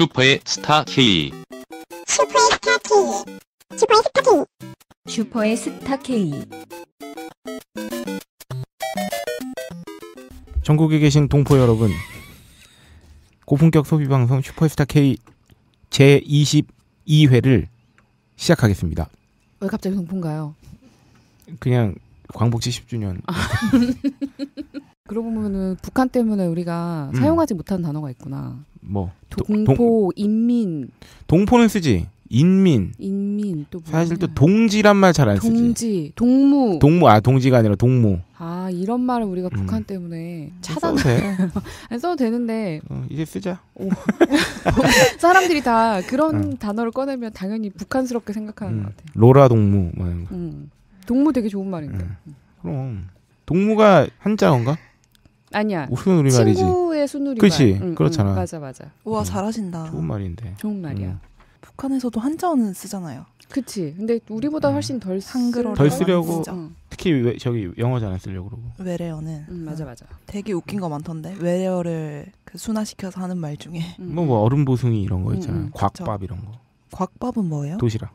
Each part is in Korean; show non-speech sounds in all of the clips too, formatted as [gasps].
슈퍼의 스타 K. 슈퍼의 스타 K. 슈퍼의 스타 K. 슈퍼의 스타 K. 전국에 계신 동포 여러분, 고품격 소비 방송 슈퍼스타 K 제 22회를 시작하겠습니다. 왜 갑자기 동포인가요? 그냥 광복 70주년. [laughs] 그러고 보면은 북한 때문에 우리가 음. 사용하지 못한 단어가 있구나. 뭐 도- 동포, 동, 인민, 동포는 쓰지. 인민. 인민 또 뭐. 사실 또 동지란 말 잘 안 쓰지. 동지, 동무. 동무 아 동지가 아니라 동무. 아 이런 말을 우리가 음. 북한 때문에 써도 차단 돼. [laughs] 안 써도 되는데 어, 이제 쓰자. [laughs] 사람들이 다 그런 어. 단어를 꺼내면 당연히 북한스럽게 생각하는 음, 것 같아. 로라 동무. 뭐 이런 거. 음. 동무 되게 좋은 말인데. 음. 그럼 동무가 한자어인가? 아니야. 무슨 우리 말이지. 친구의 순우리 그치, 말. 응, 그렇잖아. 응, 맞아 맞아. 우와 음. 잘하신다. 좋은 말인데. 좋은 말이야. 음. 북한에서도 한자어는 쓰잖아요. 그치. 근데 우리보다 음. 훨씬 덜 한글어를 덜쓸 쓰려고. 응. 특히 왜, 저기 영어 잘 안 쓰려고 그러고. 외래어는 응, 맞아 맞아. 되게 웃긴 거 많던데 외래어를 그 순화시켜서 하는 말 중에 응, 뭐, 뭐 얼음 보숭이 이런 거 음, 있잖아. 음, 곽밥 이런 거. 곽밥은 뭐예요? 도시락.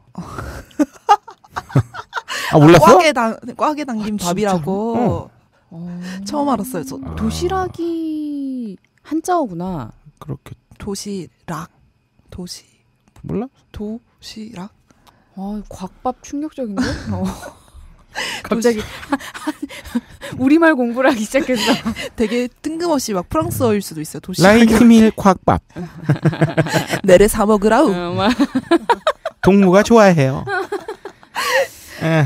아 몰랐어? 꽉에 당 꽉에 담긴 밥이라고 어. 어. 처음 알았어요. 저 아. 도시락이 한자어구나. 그렇게 도시락 도시 몰라? 도시락 아, 곽밥 충격적인데? [laughs] 어. 갑자기 [laughs] 우리말 공부를 하기 시작했어. [laughs] 되게 뜬금없이 막 프랑스어일 수도 있어요. 도시락 라이트밀 곽밥. 내래 사 먹으라우. 어, 막. 동무가 좋아해요. 에,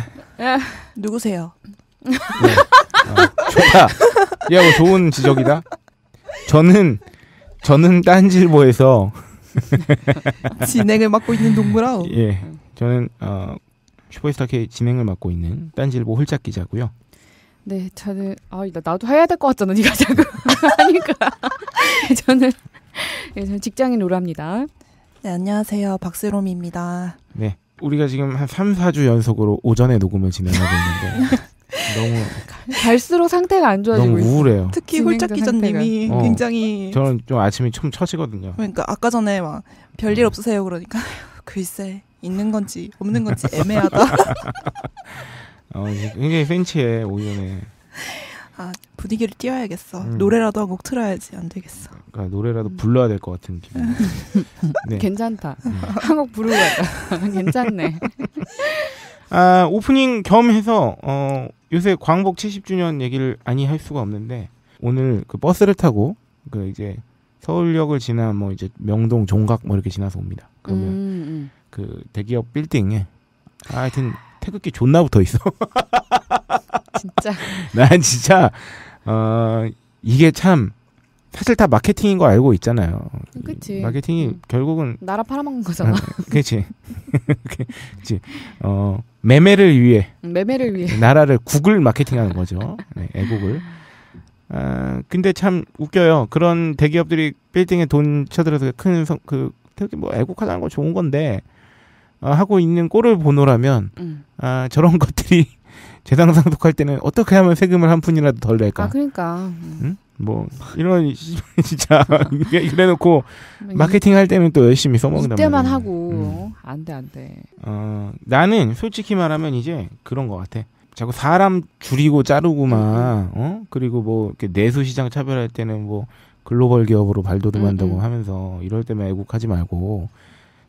누구세요? 네. 어, 좋다. 야, 뭐 좋은 지적이다. 저는 저는 딴질보에서 [laughs] 진행을 맡고 있는 동무라우. 예, 저는 어, 슈퍼스타 K 진행을 맡고 있는 딴질보 홀짝 기자고요. 네, 저는 아, 나 나도 해야 될 것 같잖아. 네가 자꾸 [laughs] 하니까. 저는 예, 저는 직장인 로라입니다. 네, 안녕하세요. 박세롬입니다. 네, 우리가 지금 한 3, 4주 연속으로 오전에 녹음을 진행하고 있는데 [laughs] 너무 갈수록 상태가 안 좋아지고 너무 있어. 우울해요. 특히 홀짝 기자님이. 어. 굉장히 저는 좀 아침이 좀 처지거든요. 그러니까 아까 전에 막 별일 없으세요 그러니까 [laughs] 글쎄 있는 건지 없는 건지 애매하다. [laughs] 어, 이제 굉장히 센치해 오전에. 아 분위기를 띄워야겠어. 음. 노래라도 한 곡 틀어야지 안 되겠어. 그러니까 노래라도 불러야 될 것 같은 기분. 네. 괜찮다. 음. 한곡 부르고 가자. [laughs] 괜찮네. 아 오프닝 겸 해서 어 요새 광복 70주년 얘기를 아니 할 수가 없는데 오늘 그 버스를 타고 그 이제 서울역을 지나 뭐 이제 명동 종각 뭐 이렇게 지나서 옵니다. 그러면 음, 그 대기업 빌딩에 아, 하여튼 태극기 존나 붙어 있어. [laughs] 진짜. [laughs] 난 진짜 어 이게 참 사실 다 마케팅인 거 알고 있잖아요. 그치. 마케팅이 음. 결국은 나라 팔아먹는 거잖아. 그렇지. 그렇지. [laughs] 어 매매를 위해 매매를 위해. 나라를 국을 마케팅하는 거죠. 네, 애국을. 아 근데 참 웃겨요. 그런 대기업들이 빌딩에 돈 쳐들어서 큰그 특히 뭐 애국하자는 거 좋은 건데 어, 하고 있는 꼴을 보노라면 음. 아 저런 [laughs] 것들이 재상상독할 때는 어떻게 하면 세금을 한 푼이라도 덜 낼까? 아 그러니까. 음. 응? 뭐 이런 [laughs] 진짜 이래- 이래놓고 이- 마케팅 할 때는 또 열심히 써먹는단 이때만. 하고 음. 안 돼 안 돼. 어, 나는 솔직히 말하면 이제 그런 것 같아. 자꾸 사람 줄이고 자르고만, 어? 그리고 뭐, 이렇게 내수 시장 차별할 때는 뭐, 글로벌 기업으로 발돋움한다고 음, 음. 하면서 이럴 때만 애국하지 말고,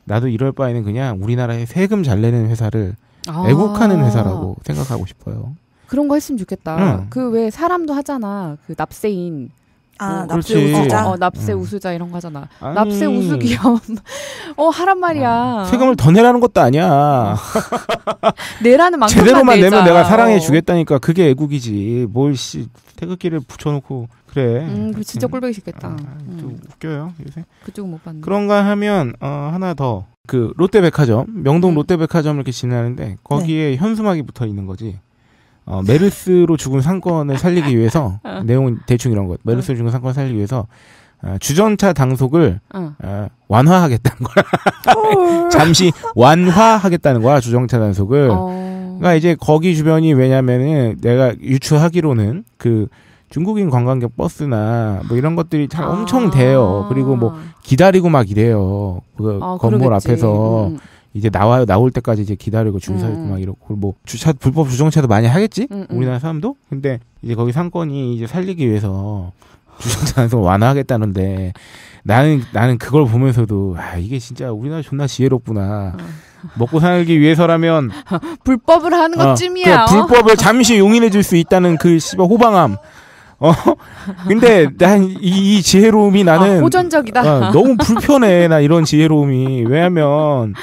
나도 이럴 바에는 그냥 우리나라에 세금 잘 내는 회사를 아. 애국하는 회사라고 생각하고 싶어요. 그런 거 했으면 좋겠다. 응. 그왜 사람도 하잖아. 그 납세인. 아 어, 납세 그렇지. 우수자. 어, 납세 음. 우수자 이런 거 하잖아. 아니, 납세 우수 기업. [laughs] 어 하란 말이야. 세금을 더 내라는 것도 아니야. [laughs] 내라는 만큼만 제대로만 내자. 내면 내가 사랑해 어. 주겠다니까 그게 애국이지. 뭘 씨, 태극기를 붙여 놓고, 그래. 음, 그 진짜 꼴보기 싫겠다. 아, 음. 좀 웃겨요 요새. 그쪽은 못 봤네. 그런가 하면 어, 하나 더 그 롯데백화점 명동 음. 롯데백화점 이렇게 지나는데 거기에 현수막이 붙어 있는 거지. 어, 메르스로 죽은 상권을 살리기 위해서 [laughs] 어. 내용은 대충 이런 거. 메르스로 죽은 상권을 살리기 위해서 어, 주전차 단속을 어. 어, 완화하겠다는 거야. [laughs] 잠시 완화하겠다는 거야 주정차 단속을. 어. 그러니까 이제 거기 주변이 왜냐면은 내가 유추하기로는 그 중국인 관광객 버스나 뭐 이런 것들이 참 아. 엄청 돼요. 그리고 뭐 기다리고 막 이래요. 그 아, 건물 그러겠지. 앞에서 음, 이제 나와요 나올 때까지 이제 기다리고 줄 서 있고 음. 막 이러고 뭐 주차 불법 주정차도 많이 하겠지 음, 음. 우리나라 사람도 근데 이제 거기 상권이 이제 살리기 위해서 주정차 단속을 [laughs] 완화하겠다는데 나는 나는 그걸 보면서도 아 이게 진짜 우리나라 존나 지혜롭구나 어. 먹고 살기 위해서라면 [laughs] 불법을 하는 어, 것쯤이야. 그 불법을 잠시 용인해 줄 수 있다는 그 씨발 호방함 어 근데 난이 이 지혜로움이 나는 아, 호전적이다. 어, 너무 불편해 나 이런 지혜로움이 왜냐면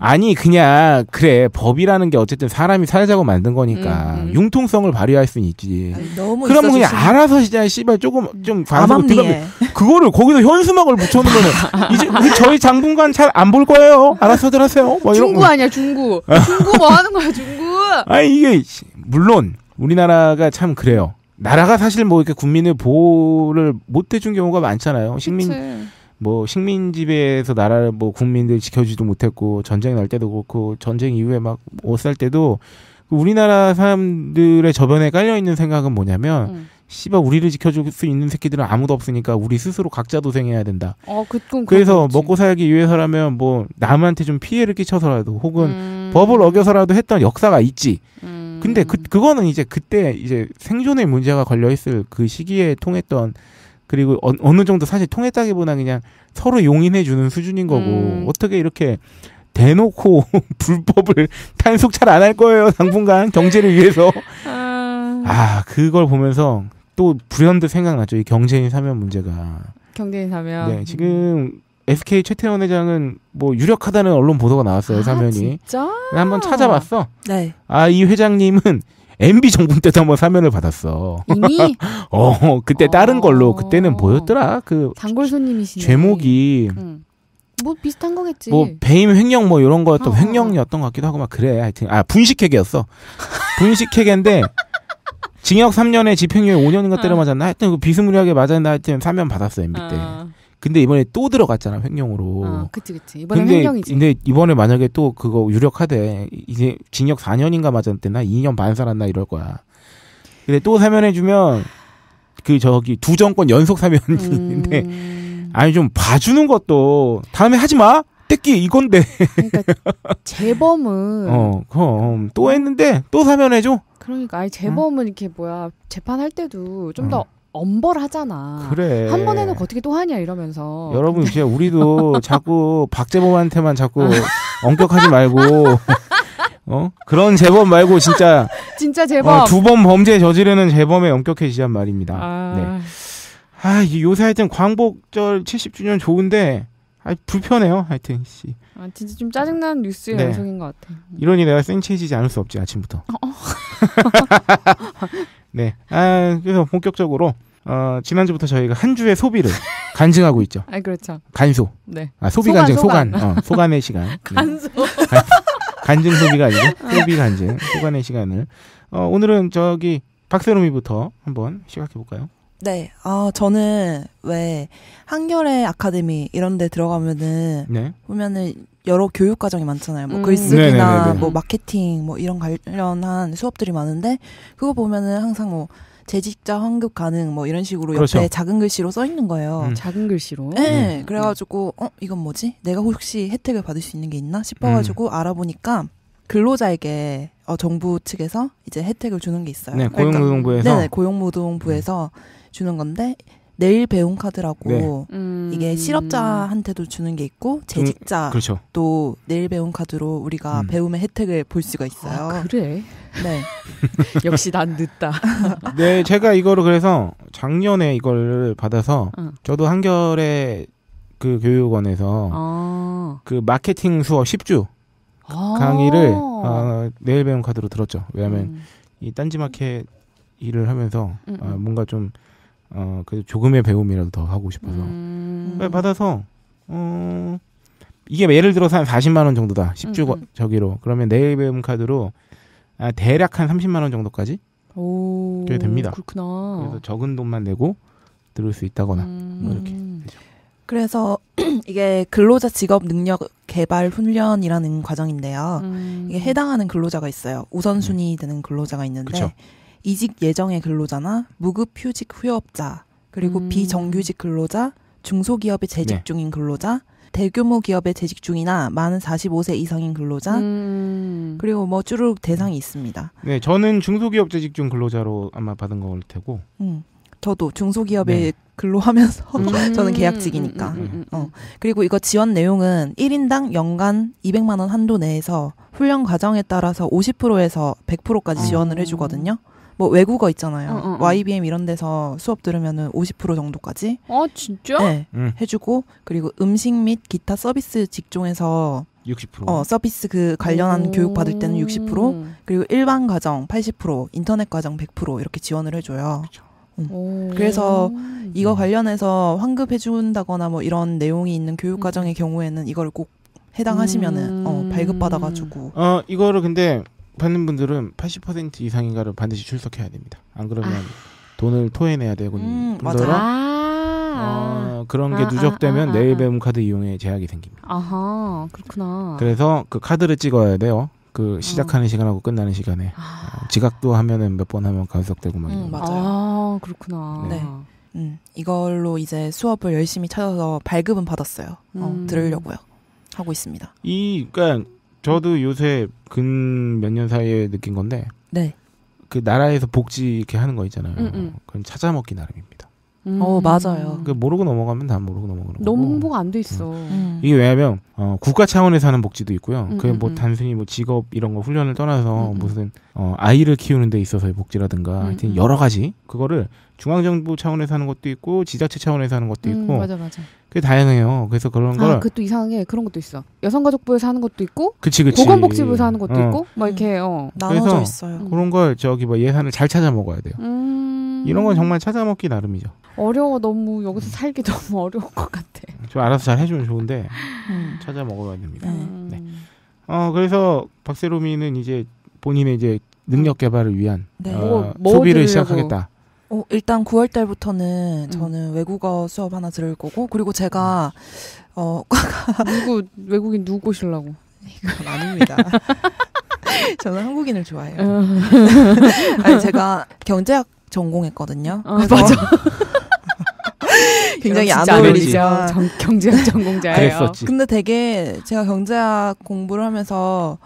아니 그냥 그래 법이라는 게 어쨌든 사람이 살자고 만든 거니까 음, 음. 융통성을 발휘할 수는 있지. 아니, 너무 그러면 그냥 알아서 진짜 씨발 조금 좀 반성 들어 암암리에 그거를 거기서 현수막을 붙여놓으면 [laughs] 이제 우리 저희 장군관 잘 안 볼 거예요. 알아서들 하세요. 뭐 중구 거. 아니야 중구. [laughs] 중구 뭐 하는 거야 중구. 아니 이게 씨, 물론 우리나라가 참 그래요. 나라가 사실 뭐 이렇게 국민을 보호를 못 해준 경우가 많잖아요. 식민 그치. 뭐 식민 지배에서 나라를 뭐 국민들 지켜주지도 못했고 전쟁 날 때도 그렇고 전쟁 이후에 막 못 살 때도 그 우리나라 사람들의 저변에 깔려 있는 생각은 뭐냐면 응. 씨발 우리를 지켜줄 수 있는 새끼들은 아무도 없으니까 우리 스스로 각자 도생해야 된다. 어, 그, 그래서 그런 거지. 먹고 살기 위해서라면 뭐 남한테 좀 피해를 끼쳐서라도 혹은 음. 법을 어겨서라도 했던 역사가 있지. 음. 근데 그 그거는 이제 그때 이제 생존의 문제가 걸려 있을 그 시기에 통했던 그리고 어, 어느 정도 사실 통했다기보다 그냥 서로 용인해 주는 수준인 거고 음. 어떻게 이렇게 대놓고 [laughs] 불법을 단속 잘 안 할 거예요 당분간 경제를 위해서 아, 아 그걸 보면서 또 불현듯 생각났죠 이 경제인 사면 문제가 경제인 사면. 네 지금 SK 최태원 회장은 뭐 유력하다는 언론 보도가 나왔어요 아, 사면이 진짜? 한번 찾아봤어 네. 아 이 회장님은 MB 정부 때도 한번 사면을 받았어. 이미 [laughs] 어, 그때 다른 어. 걸로 그때는 뭐였더라? 그 단골 손님이시네. 제목이 응. 뭐 비슷한 거겠지. 뭐 배임 횡령 뭐 이런 거였던 어, 어. 횡령이었던 것 같기도 하고 막 그래. 하여튼 아 분식회계였어. 분식회계인데 징역 3년에 집행유예 5년인가 때려 맞았나? 하여튼 그 비스무리하게 맞았나? 하여튼 사면 받았어 MB 때. 아, 근데 이번에 또 들어갔잖아 횡령으로. 아, 그치 그치. 이번에 근데, 횡령이지. 근데 이번에 만약에 또 그거 유력하대 이제 징역 4년인가 맞았대나 2년 반 살았나 이럴 거야. 근데 또 사면해주면 그 저기 두 정권 연속 사면인데 음, 아니 좀 봐주는 것도 다음에 하지 마. 떼끼 이건데 그러니까 재범은 [laughs] 어 그럼 또 했는데 또 사면해줘 그러니까 아니 재범은 이렇게 뭐야 재판할 때도 좀 응. 더 엄벌하잖아. 그래 한 번 해놓고 어떻게 또 하냐 이러면서. 여러분 진짜 우리도 [laughs] 자꾸 박재범한테만 자꾸 엄격하지 말고 [laughs] 어 그런 재범 말고 진짜 진짜 재범. 어, 두번 범죄 저지르는 재범에 엄격해지란 말입니다. 아, 네. 아, 이 요새 하여튼 광복절 70주년 좋은데, 아, 불편해요. 하여튼, 씨. 아, 진짜 좀 짜증나는 뉴스의 네. 연속인 것 같아. 이러니 내가 센치해지지 않을 수 없지, 아침부터. 어, [laughs] 네. 아, 그래서 본격적으로, 어, 지난주부터 저희가 한 주의 소비를 [laughs] 간증하고 있죠. 아, 그렇죠. 간소. 네. 아, 소비 소간, 간증, 소간. 소간. 어, 소간의 시간. [laughs] 네. 간소. 간증 소비가 아니고, 소비 간증, 소간의 시간을. 어, 오늘은 저기, 박세롬이부터 한번 시작해볼까요? 네. 아, 저는 왜 한겨레 아카데미 이런 데 들어가면은 네. 보면은 여러 교육 과정이 많잖아요. 뭐 음. 글쓰기나 네네네네. 뭐 마케팅 뭐 이런 관련한 수업들이 많은데 그거 보면은 항상 뭐 재직자 환급 가능 뭐 이런 식으로 그렇죠. 옆에 작은 글씨로 써 있는 거예요. 음. 작은 글씨로. 네, 음. 그래가지고 어 이건 뭐지? 내가 혹시 혜택을 받을 수 있는 게 있나 싶어가지고 알아보니까 근로자에게 어, 정부 측에서 이제 혜택을 주는 게 있어요. 네, 그러니까- 고용노동부에서. 네네 고용노동부에서 주는 건데 내일 배움 카드라고 네. 음. 이게 실업자한테도 주는 게 있고 재직자 그렇죠. 또 내일 배움 카드로 우리가 음. 배움의 혜택을 볼 수가 있어요. 아, 그래. 네. [laughs] 역시 난 늦다. [laughs] 네, 제가 이거를 그래서 작년에 이걸 받아서 응. 저도 한결에 그 교육원에서 아. 그 마케팅 수업 10주 아. 강의를 어, 내일 배움 카드로 들었죠. 왜냐하면 음. 이 딴지마켓 일을 하면서 음, 어, 음. 뭔가 좀 어, 그 조금의 배움이라도 더 하고 싶어서 음. 네, 받아서 어, 이게 예를 들어서 한 40만 원 정도다. 10주 음, 음. 저기로 그러면 내일 배움 카드로 아, 대략 한 30만 원 정도까지 오. 그게 됩니다. 그렇구나. 그래서 적은 돈만 내고 들을 수 있다거나 음. 뭐 이렇게 그래서 [clears throat] 이게 근로자 직업 능력 개발 훈련이라는 과정인데요. 음. 이게 해당하는 근로자가 있어요. 우선순위 되는 근로자가 있는데 그쵸. 이직 예정의 근로자나 무급 휴직 후업자, 그리고 음. 비정규직 근로자, 중소기업에 재직 네. 중인 근로자, 대규모 기업에 재직 중이나 만 45세 이상인 근로자, 음. 그리고 뭐 쭈르륵 대상이 있습니다. 네, 저는 중소기업 재직 중 근로자로 아마 받은 걸 테고. 음, 저도 중소기업에 네. 근로하면서 음. [laughs] 저는 계약직이니까. 음, 음. 어. 그리고 이거 지원 내용은 1인당 연간 200만 원 한도 내에서 훈련 과정에 따라서 50%에서 100%까지 지원을 어. 해주거든요. 뭐 외국어 있잖아요. 어, 어, 어. YBM 이런 데서 수업 들으면은 50% 정도까지 어 진짜? 네, 음, 해주고 그리고 음식 및 기타 서비스 직종에서 60%. 어, 서비스 그 관련한 오. 교육 받을 때는 60% 그리고 일반 과정 80% 인터넷 과정 100% 이렇게 지원을 해줘요. 오. 그래서 이거 음. 관련해서 환급해 준다거나 뭐 이런 내용이 있는 교육 과정의 경우에는 이걸 꼭 해당하시면은 어, 음. 발급 받아가지고 어, 이거를 근데 받는 분들은 80% 이상인가를 반드시 출석해야 됩니다. 안 그러면 아. 돈을 토해내야 되고 음, 뿐더러 아. 어, 그런 게 아, 누적되면 아, 아, 네일 아. 배움 카드 이용에 제약이 생깁니다. 아하 그렇구나. 그래서 그 카드를 찍어야 돼요. 그 시작하는 시간하고 끝나는 시간에 아, 어, 지각도 하면은 몇 번 하면 간섭되고 막 음. 맞아요. 아 그렇구나. 네. 음, 이걸로 이제 수업을 열심히 찾아서 발급은 받았어요. 어, 음. 들으려고요. 하고 있습니다. 이 그러니까 저도 요새 근 몇 년 사이에 느낀 건데 네. 그 나라에서 복지 이렇게 하는 거 있잖아요. 음, 음. 그건 찾아먹기 나름입니다. 음. 어, 맞아요. 그 모르고 넘어가면 다 모르고 넘어가는 거고. 너무 홍보가 안 돼 있어. 음. 이게 왜냐하면 어, 국가 차원에서 하는 복지도 있고요. 음, 그게 음, 뭐 음. 단순히 뭐 직업 이런 거 훈련을 떠나서 음, 음. 무슨 어, 아이를 키우는 데 있어서의 복지라든가 음, 하여튼 음. 여러 가지 그거를 중앙정부 차원에서 하는 것도 있고 지자체 차원에서 하는 것도 음, 있고 맞아 맞아. 그게 다양해요. 그래서 그런 걸 아, 그것도 이상하게 그런 것도 있어. 여성가족부에서 하는 것도 있고, 그치 그치 보건복지부에서 하는 것도 어, 있고, 뭐 이렇게 어. 나눠져 그래서 있어요. 그런 걸 저기 뭐 예산을 잘 찾아 먹어야 돼요. 음. 이런 건 정말 찾아 먹기 나름이죠. 어려워 너무 여기서 살기 너무 [laughs] 어려울 것 같아. 좀 알아서 잘 해주면 좋은데 음. 찾아 먹어야 됩니다. 네. 네. 어 그래서 박세롬이는 이제 본인의 이제 능력 개발을 위한 네. 어, 뭐- 뭐 소비를 들으려고. 시작하겠다. 어, 일단 9월 달부터는 음. 저는 외국어 수업 하나 들을 거고 그리고 제가 어 [laughs] 누구 외국인 누구 꼬시려고? 그건 아닙니다. [laughs] 저는 한국인을 좋아해요. 어, 아니 제가 경제학 전공했거든요. 어, 맞아. [laughs] 굉장히 안 어울리죠. 경제학 전공자예요. 그랬었지. 근데 되게 제가 경제학 공부를 하면서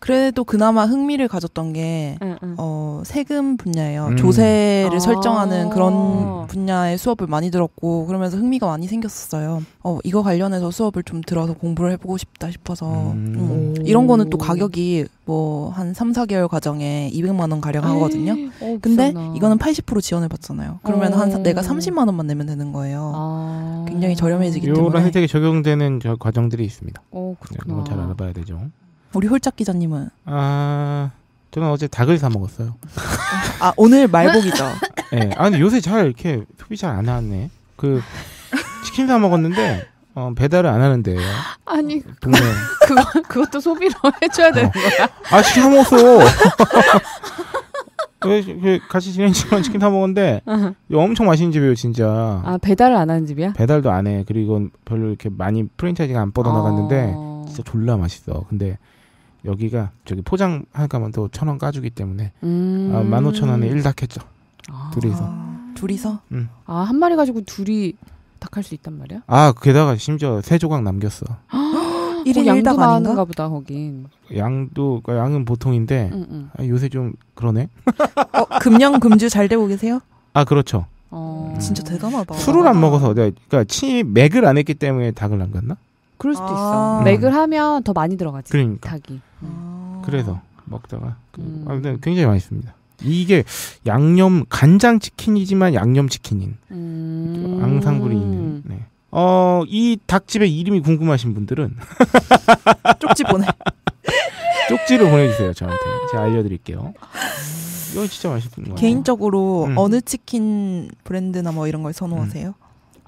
그래도 그나마 흥미를 가졌던 게 응, 응. 어, 세금 분야예요. 음. 조세를 아. 설정하는 그런 분야의 수업을 많이 들었고 그러면서 흥미가 많이 생겼었어요. 어, 이거 관련해서 수업을 좀 들어서 공부를 해보고 싶다 싶어서 음. 음. 오. 이런 거는 또 가격이 뭐 한 3, 4개월 과정에 200만 원 가량 하거든요. 어, 근데. 이거는 80% 지원을 받잖아요. 그러면 한 사- 어. 내가 30만 원만 내면 되는 거예요. 아. 굉장히 저렴해지기 이런 때문에. 혜택이 적용되는 저 과정들이 있습니다. 어, 네, 그렇구나. 그건 잘 알아봐야 되죠. 우리 홀짝 기자님은 아 저는 어제 닭을 사 먹었어요. 아 오늘 말복이죠. 예. [laughs] 아 근데 요새 잘 이렇게 소비 잘 안 하네. 그 치킨 사 먹었는데 어, 배달을 안 하는데 아니, 동네. [laughs] 그거, 그것도 소비로 [laughs] 해줘야 되는 거야. 아 치킨 사 먹었어. 왜, 왜 같이 지낸 친구랑 치킨 사 먹었는데 엄청 맛있는 집이에요 진짜. 아, 배달을 안 하는 집이야? 배달도 안 해. 그리고 별로 이렇게 많이 프랜차이즈가 안 뻗어나갔는데 어. 진짜 졸라 맛있어. 근데 여기가 저기 포장 할까만 또 천 원 까주기 때문에 음. 아, 15,000원에 1닭 했죠. 아. 둘이서. 아, 둘이서 아, 한 마리 가지고 둘이 닭 할 수 있단 말이야? 아 게다가 심지어 세 조각 남겼어. [gasps] 1인 어, 양도 1닭 많은가 아닌가? 보다, 거긴. 양도 그러니까 양은 보통인데 응, 응. 아, 요새 좀 그러네. 어, 금령 금주 잘 되고 계세요? 아 그렇죠. 어. 진짜 대단하다. 술을 안 먹어서 내가 그러니까 치 맥을 안 했기 때문에 닭을 남겼나? 그럴 수도 아. 있어. 음. 맥을 하면 더 많이 들어가지. 그러니까 닭이. 아. 그래서 먹다가 그, 음. 아, 근데 굉장히 맛있습니다. 이게 양념 간장 치킨이지만 양념 치킨인 음. 앙상블이 있는. 네. 어, 이 닭집의 이름이 궁금하신 분들은 [laughs] 쪽지 보내. [laughs] 쪽지를 보내주세요 저한테. 제가 알려드릴게요. 이거 진짜 맛있는 거예요. 개인적으로 음. 어느 치킨 브랜드나 뭐 이런 걸 선호하세요?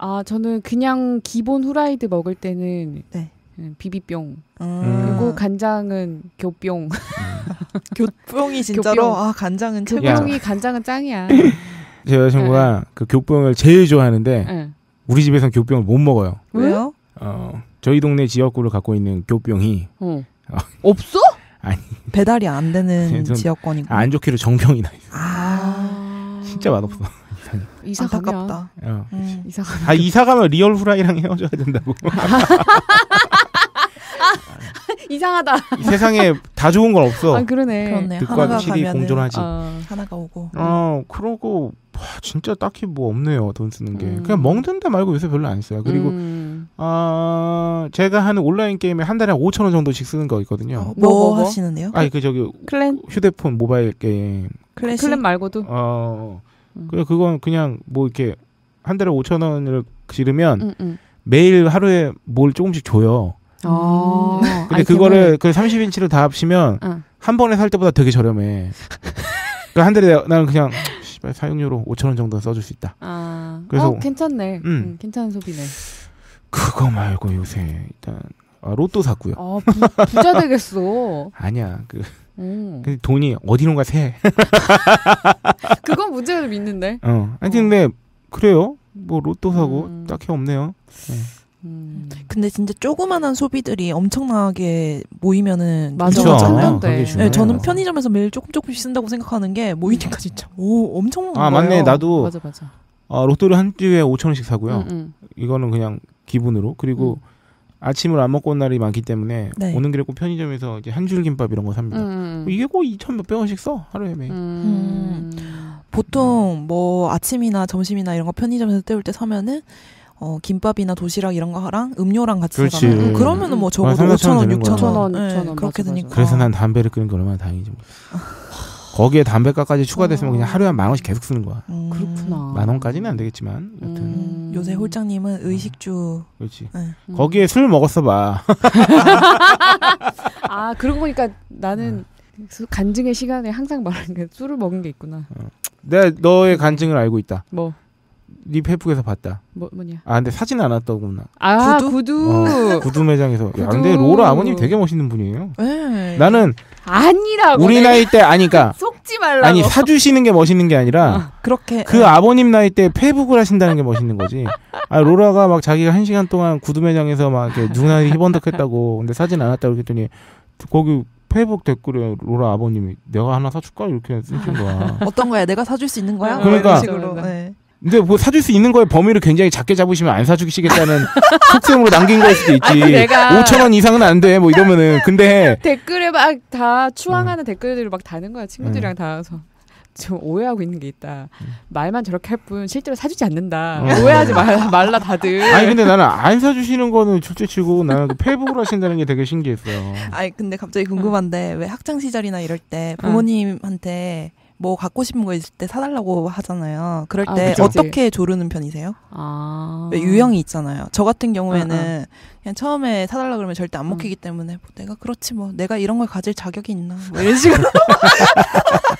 아, 저는 그냥 기본 후라이드 먹을 때는 네. 음, 비비뿅. 음. 그리고 간장은 교뿅. [laughs] 교뽕이 진짜로 교뿅. 아 간장은 최고. 야. 교뿅이 간장은 짱이야. [laughs] 제 여자친구가 그 교병을 제일 좋아하는데 응. 우리 집에서는 교병을 못 먹어요. 왜요? 어, 저희 동네 지역구를 갖고 있는 교병이 어. 아. 없어? [laughs] 배달이 안 되는 좀 지역권이고. 안 좋기로 정병이 나 있어. 아. 진짜 맛없어. 이사 가면 안타깝다. 어. 음. 이사 가면 아 이사 가면 리얼 후라이랑 헤어져야 된다고. [laughs] 이상하다. 이 세상에 다 좋은 건 없어. 아 그러네. 그렇네. 득과 실이 공존하지. 아, 하나가 오고. 어 그러고 와, 진짜 딱히 뭐 없네요 돈 쓰는 게 음. 그냥 먹는 데 말고 요새 별로 안 써요. 그리고 음. 아 제가 하는 온라인 게임에 한 달에 5천 원 정도씩 쓰는 거 있거든요. 어, 뭐, 뭐, 뭐, 뭐? 하시는데요? 아니 그 저기 클랜 휴대폰 모바일 게임. 클래식. 클랜 말고도. 어 음. 그 그건 그냥 뭐 이렇게 한 달에 5천 원을 지르면 음, 음. 매일 하루에 뭘 조금씩 줘요. 아. 근데. 그거를 그 30인치를 다 합치면 응. 한 번에 살 때보다 되게 저렴해. 그한 달에 내가- 나는 그냥 씨발 사용료로 5천 원 정도 써줄 수 있다. 아. 그래서- 어, 괜찮네. 음. 음, 괜찮은 소비네. 그거 말고 요새 일단 아, 로또 샀고요. 아, 부, 부자 되겠어. [laughs] 아니야. 그, 음. 그 돈이 어디론가 새. [laughs] 그건 문제를 믿는데. 어. 아니 근데 그래요. 뭐 로또 사고 음. 딱히 없네요. 음. 근데 진짜 조그만한 소비들이 엄청나게 모이면은 맞아, 그쵸. 괜찮잖아요. 그게 네. 저는 편의점에서 매일 조금 조금씩 쓴다고 생각하는 게 모이니까 진짜 오 엄청 아 거예요. 맞네. 나도 맞아, 맞아. 아, 로또를 한 주에 5천 원씩 사고요. 음, 음. 이거는 그냥 기분으로. 그리고 음. 아침을 안 먹고 온 날이 많기 때문에 네. 오는 길에 꼭 편의점에서 이제 한 줄 김밥 이런 거 삽니다. 음, 음. 이게 꼭 2천 몇백 원씩 써 하루에 매일. 음. 보통 뭐 아침이나 점심이나 이런 거 편의점에서 때울 때 사면은 어 김밥이나 도시락 이런 거랑 음료랑 같이 그렇지. 사잖아요. 음. 그러면은 뭐 적어도 아, 삼, 5천 원, 사천 원 6천 되는 원, 거야. 네, 6천 원, 그렇게 맞아, 되니까. 그래서 난 담배를 끊은 게 얼마나 다행이지. 뭐. 거기에 담배가까지 추가됐으면 어. 그냥 하루에 한 만 원씩 계속 쓰는 거야. 음, 그렇구나. 만 원까지는 안 되겠지만 여튼 음. 요새 홀장님은 의식주 그렇지. 네. 음. 거기에 술 먹었어 봐. [laughs] 아, 그러고 보니까 나는 수- 간증의 시간에 항상 말하는 게 술을 먹은 게 있구나. 내가 너의 간증을 알고 있다. 뭐, 네 페이북에서 봤다. 뭐, 뭐냐. 아 근데 사진 안 왔다구나. 아, 구두? 구두. 어, 구두 매장에서. 야, 근데 구두. 로라 아버님 되게 멋있는 분이에요. 네. 나는 아니라고. 우리 나이 때 아니까 [laughs] 속지 말라고. 아니 사주시는 게 멋있는 게 아니라 그렇게 그 아버님 나이 때 페이스북을 하신다는 게 멋있는 거지. 아 로라가 막 자기가 한 시간 동안 구두 매장에서 막 이렇게 누나 희번덕했다고 근데 사진 안 왔다고 그랬더니 거기 페이스북 댓글에 로라 아버님이 내가 하나 사줄까 이렇게 쓰신 거야. 어떤 거야? 내가 사줄 수 있는 거야? 그러니까. 맞아, 맞아. 네. 근데 뭐 사줄 수 있는 거에 범위를 굉장히 작게 잡으시면 안 사주시겠다는 [laughs] 속셈으로 남긴 거일 수도 있지. 아니, 내가- 5천 원 이상은 안 돼. 뭐 이러면은 근데 [laughs] 댓글에 막 다 추앙하는 댓글들을 막 다는 거야. 친구들이랑 음. 다서. 좀 오해하고 있는 게 있다. 말만 저렇게 할 뿐 실제로 사주지 않는다. 어. 오해하지 말라, 말라 다들. 아니 근데 나는 안 사주시는 거는 둘째치고 나는 그 페이북으로 하신다는 게 되게 신기했어요. 아니 근데 갑자기 궁금한데 왜 학창 시절이나 이럴 때 부모님한테 뭐 갖고 싶은 거 있을 때 사달라고 하잖아요. 그럴 아, 때 그쵸. 어떻게 조르는 편이세요? 아. 왜 유형이 있잖아요. 저 같은 경우에는 응, 그냥 처음에 사달라 그러면 절대 안 응. 먹히기 때문에 뭐 내가 그렇지 뭐 내가 이런 걸 가질 자격이 있나 뭐 이런 식으로. [laughs]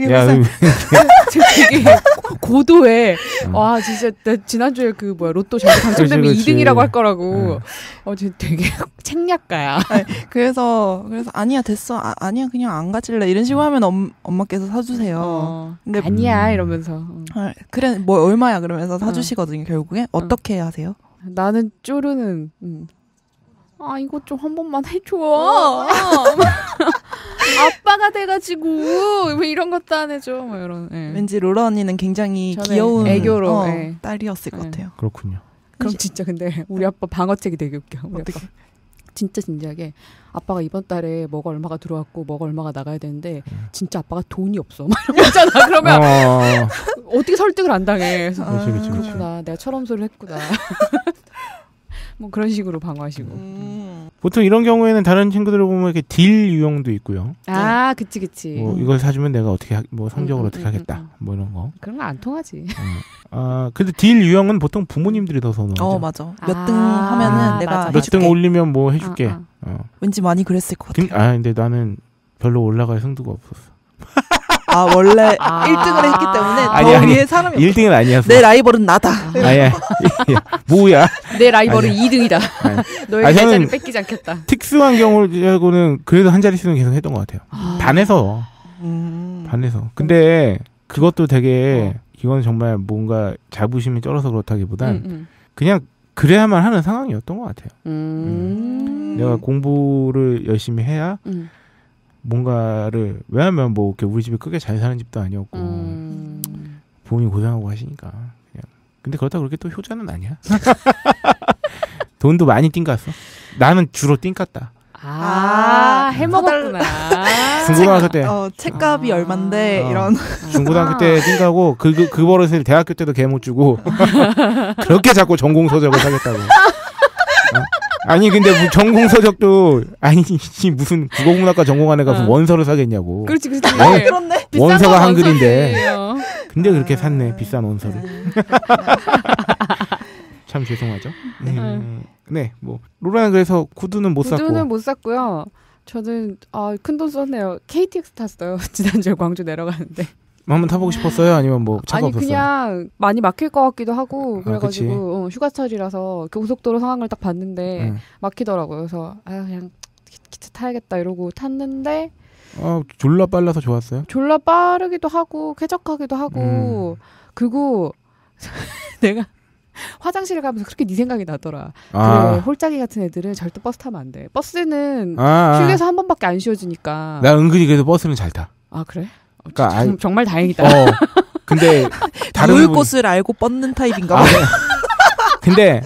되게 야, [laughs] 지금 되게 고- 고도해. 음. 와, 진짜 나 지난주에 그 뭐야 로또 전부 당첨되면 그렇지, 그렇지. 2등이라고 할 거라고. 응. 어, 쟤 되게 [laughs] 책략가야. 그래서 그래서 아니야 됐어 아, 아니야 그냥 안 가질래 이런 식으로 하면 엄, 엄마께서 사주세요. 어. 근데 아니야 음. 이러면서. 어. 아, 그래 뭐 얼마야 그러면서 사주시거든요 결국에 어떻게 하세요? 나는 쪼르는. 음. 아 이거 좀 한 번만 해줘. 어. [laughs] 아빠가 돼가지고 뭐 이런 것도 안 해줘. 뭐 이런. 예. 왠지 로라 언니는 굉장히 귀여운 애교로, 어, 예. 딸이었을 것 예. 같아요. 그렇군요. 그럼 진짜 근데 우리 아빠 방어책이 되게 웃겨. 우리 어떻게? 아빠. 진짜 진지하게 아빠가 이번 달에 뭐가 얼마가 들어왔고 뭐가 얼마가 나가야 되는데 진짜 아빠가 돈이 없어. [laughs] 막 있잖아. 그러면 어, 어떻게 설득을 안 당해. 그래서 아, 그렇지. 그렇구나. 내가 철험소를 했구나. [laughs] 뭐 그런 식으로 방어하시고. 음. 보통 이런 경우에는 다른 친구들을 보면 이렇게 딜 유형도 있고요. 아, 그치 그치. 뭐 이걸 사주면 내가 어떻게 하, 뭐 성적으로 음, 음, 어떻게 음, 하겠다. 음, 뭐 이런 거. 그런 거 안 통하지. 아 근데 딜 유형은 보통 부모님들이 더 선호하죠. 어 맞아. 몇등 아, 하면은 내가 맞아, 몇 등. 올리면 뭐 해줄게. 아, 어. 왠지 많이 그랬을 것 같아요. 근, 아 근데 나는 별로 올라갈 승두가 없었어. [laughs] 아 원래 아. 1등을 했기 때문에 더 아니, 아니. 위에 사람이 없 1등은 아니었어. 내 라이벌은 나다. 아야, 야, 뭐야? 내 라이벌은 아니야. 2등이다. 아니. 너에게 아니, [laughs] 내 저는- 자리를 뺏기지 않겠다. 특수한 경우하고는 그래도 한 자릿수는 계속 했던 것 같아요. 반에서 음. 반에서. 근데 그것도 되게 이건 정말 뭔가 자부심이 쩔어서 그렇다기보단 음, 음. 그냥 그래야만 하는 상황이었던 것 같아요. 음. 내가 공부를 열심히 해야 음. 뭔가를 왜냐면 뭐 이렇게 우리 집이 크게 잘 사는 집도 아니었고 음. 부모님 고생하고 하시니까 그냥 근데 그렇다고 그렇게 또 효자는 아니야 [laughs] 돈도 많이 띵갔어 나는 주로 띵갔다 아, 아, 해먹었구나. 중고등학교 때 어, 책값이 아. 얼만데 어. 이런 중고등학교 때 띵가고 그, 그, 그 버릇을 대학교 때도 개 못 주고 [laughs] 그렇게 자꾸 전공서적을 사겠다고 어? [laughs] 아니 근데 뭐 전공서적도 아니 씨, 무슨 국어문학과 전공한 애가 어. 원서를 사겠냐고 그렇지, 그렇지. 원- 그렇네. 비싼 원서가 건 한글인데. 어. 근데 그렇게 아. 샀네 비싼 원서를 [laughs] 참 죄송하죠 음, 네 뭐 로라는 그래서 구두는 못 샀고 구두는 못 샀고요. 저는 아, 큰돈 썼네요. KTX 탔어요. [laughs] 지난주에 광주 내려가는데. 한번 타보고 싶었어요 아니면 뭐 차가 아니 없었어요 그냥 많이 막힐 것 같기도 하고 아, 그래가지고 어, 휴가철이라서 고속도로 상황을 딱 봤는데 응. 막히더라고요. 그래서 아 그냥 기- 기차 타야겠다 이러고 탔는데 아 졸라 빨라서 좋았어요 졸라 빠르기도 하고 쾌적하기도 음. 하고 그리고 [laughs] 내가 화장실을 가면서 그렇게 네 생각이 나더라. 그 아, 홀짝이 같은 애들은 절대 버스 타면 안 돼. 버스는 아, 아. 휴게소 한 번밖에 안 쉬어주니까. 나 은근히 그래도 버스는 잘 타 아 그래? 어, 그러니까 정, 아이- 정말 다행이다. 어. 근데 [laughs] 다른 누울 분- 곳을 알고 뻗는 타입인가 아, 봐. 근데